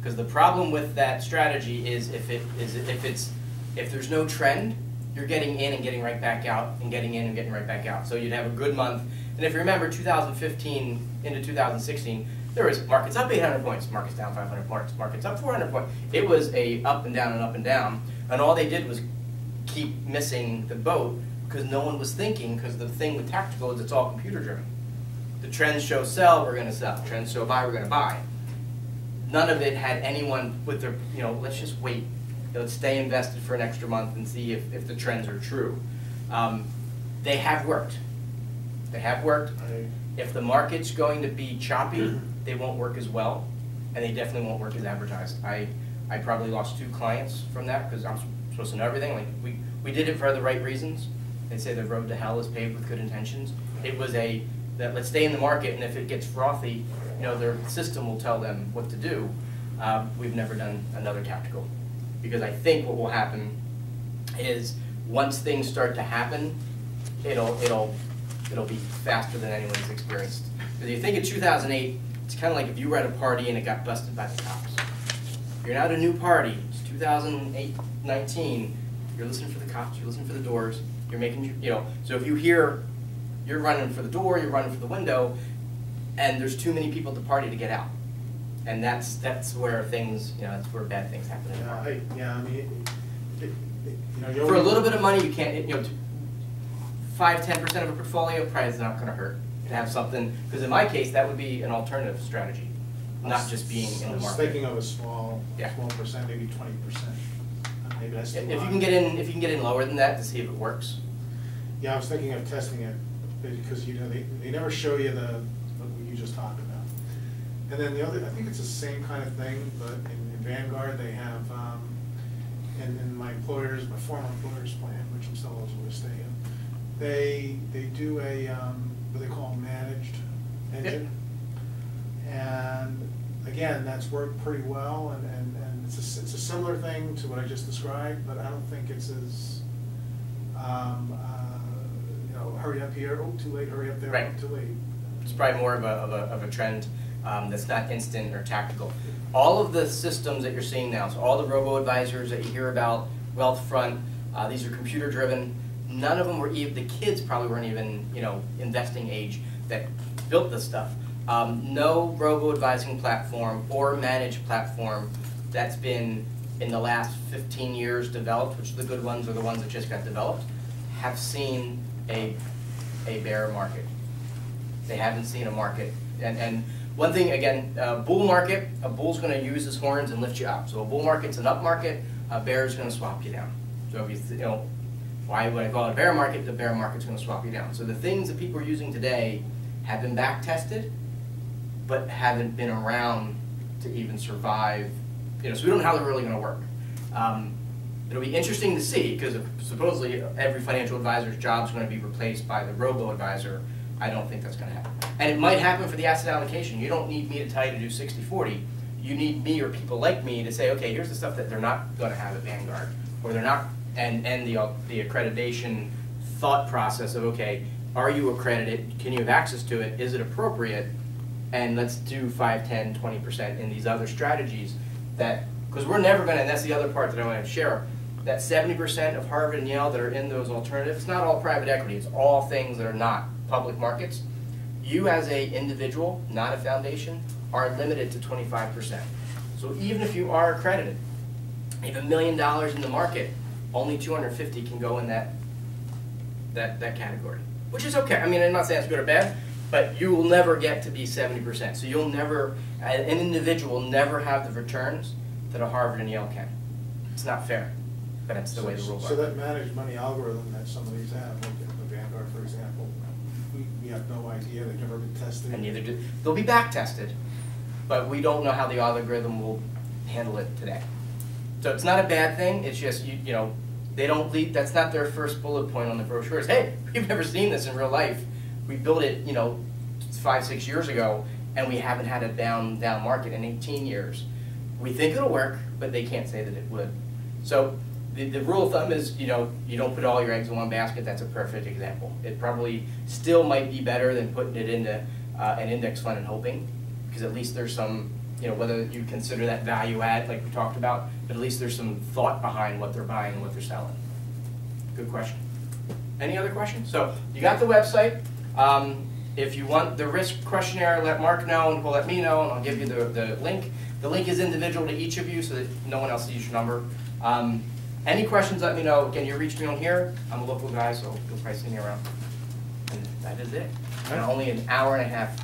Speaker 2: Because the problem with that strategy is if it is if it's if there's no trend, you're getting in and getting right back out and getting in and getting right back out. So you'd have a good month. And if you remember 2015 into 2016, there was markets up 800 points, markets down 500 points, markets up 400 points. It was a up and down and up and down. And all they did was keep missing the boat because no one was thinking, because the thing with tactical is it's all computer driven. The trends show sell, we're gonna sell, trends show buy, we're gonna buy. None of it had anyone with their, you know, let's just wait, let's stay invested for an extra month and see if, if the trends are true. Um, They have worked. They have worked. If the market's going to be choppy, they won't work as well, and they definitely won't work as advertised. I, I probably lost two clients from that, because I'm supposed to know everything, like, we, we did it for the right reasons. They say the road to hell is paved with good intentions. It was a, that let's stay in the market, and if it gets frothy, you know, their system will tell them what to do. Um, we've never done another tactical, because I think what will happen is, once things start to happen, it'll, it'll, it'll be faster than anyone's experienced. Because you think in two thousand eight, it's kind of like if you were at a party and it got busted by the cops. You're not a new party, it's 2008, 19, you're listening for the cops, you're listening for the doors, you're making, you know, so if you hear, you're running for the door, you're running for the window, and there's too many people at the party to get out. And that's, that's where things, you know, that's where bad things happen in
Speaker 5: yeah. I, yeah, I mean, it, it, it- you know,
Speaker 2: For a little bit of money, you can't, you know, five, ten percent of a portfolio, probably is not gonna hurt to have something, because in my case, that would be an alternative strategy, not just being in the market.
Speaker 5: I was
Speaker 2: market.
Speaker 5: thinking of a small,
Speaker 2: Yeah.
Speaker 5: small percent, maybe twenty percent. Maybe that's
Speaker 2: If
Speaker 5: too
Speaker 2: if you can get in, if you can get in lower than that to see if it works,
Speaker 5: Yeah, I was thinking of testing it, because, you know, they, they never show you the, what you just talked about. And then the other, I think it's the same kind of thing, but in in Vanguard, they have, um, in, in my employer's, my former employer's plan, which I'm still eligible to stay in, they, they do a, um, what they call managed engine. And again, that's worked pretty well, and, and, and it's a, it's a similar thing to what I just described, but I don't think it's as, um, uh, you know, hurry up here, oh, too late, hurry up there,
Speaker 2: Right.
Speaker 5: oh, too late.
Speaker 2: it's probably more of a, of a, of a trend um, that's not instant or tactical. All of the systems that you're seeing now, so all the robo-advisors that you hear about, Wealthfront, uh, these are computer-driven. None of them were even, the kids probably weren't even, you know, investing age that built this stuff. Um, no robo-advising platform or managed platform that's been in the last 15 years developed, which the good ones are the ones that just got developed, have seen a, a bear market. They haven't seen a market. And, and one thing, again, uh, bull market, a bull's gonna use his horns and lift you up. So a bull market's an up market, a bear's gonna swap you down. So if you, you know, why would I call it a bear market? The bear market's gonna swap you down. So the things that people are using today have been back tested, but haven't been around to even survive, you know, so we don't know how they're really gonna work. Um, It'll be interesting to see, because supposedly every financial advisor's job is gonna be replaced by the robo-advisor. I don't think that's gonna happen. And it might happen for the asset allocation. You don't need me to tell you to do 60-40. You need me or people like me to say, okay, here's the stuff that they're not gonna have at Vanguard, or they're not, and, and the, uh, the accreditation thought process of, okay, are you accredited? Can you have access to it? Is it appropriate? And let's do 5, 10, 20% in these other strategies that, because we're never gonna, and that's the other part that I want to share, that 70% of Harvard and Yale that are in those alternatives, it's not all private equity, it's all things that are not public markets. You as a individual, not a foundation, are limited to 25%. So even if you are accredited, you have a million dollars in the market, only 250 can go in that that, that category, which is okay. I mean, I'm not saying it's good or bad, but you will never get to be 70%. So you'll never, an individual will never have the returns that a Harvard and Yale can. It's not fair, but that's the way the
Speaker 5: So-
Speaker 2: rules
Speaker 5: So
Speaker 2: are.
Speaker 5: that managed money algorithm that some of these have, like the Vanguard, for example, we, we have no idea, they've never been tested.
Speaker 2: And neither do, they'll be back tested, but we don't know how the algorithm will handle it today. So it's not a bad thing, it's just, you, you know, they don't lead, that's not their first bullet point on the brochures. Hey, (laughs) we've never seen this in real life. We built it, you know, five, six years ago, and we haven't had a down, down market in eighteen years. We think it'll work, but they can't say that it would. So the, the rule of thumb is, you know, you don't put all your eggs in one basket, that's a perfect example. It probably still might be better than putting it into uh, an index fund and hoping, because at least there's some, you know, whether you consider that value add, like we talked about, but at least there's some thought behind what they're buying and what they're selling. Good question. Any other questions? So you got the website. Um, if you want the risk questionnaire, let Mark know and he'll let me know and I'll give you the, the link. The link is individual to each of you so that no one else sees your number. Um, Any questions, let me know. Again, you reached me on here. I'm a local guy, so you'll probably see me around. And that is it. And only an hour and a half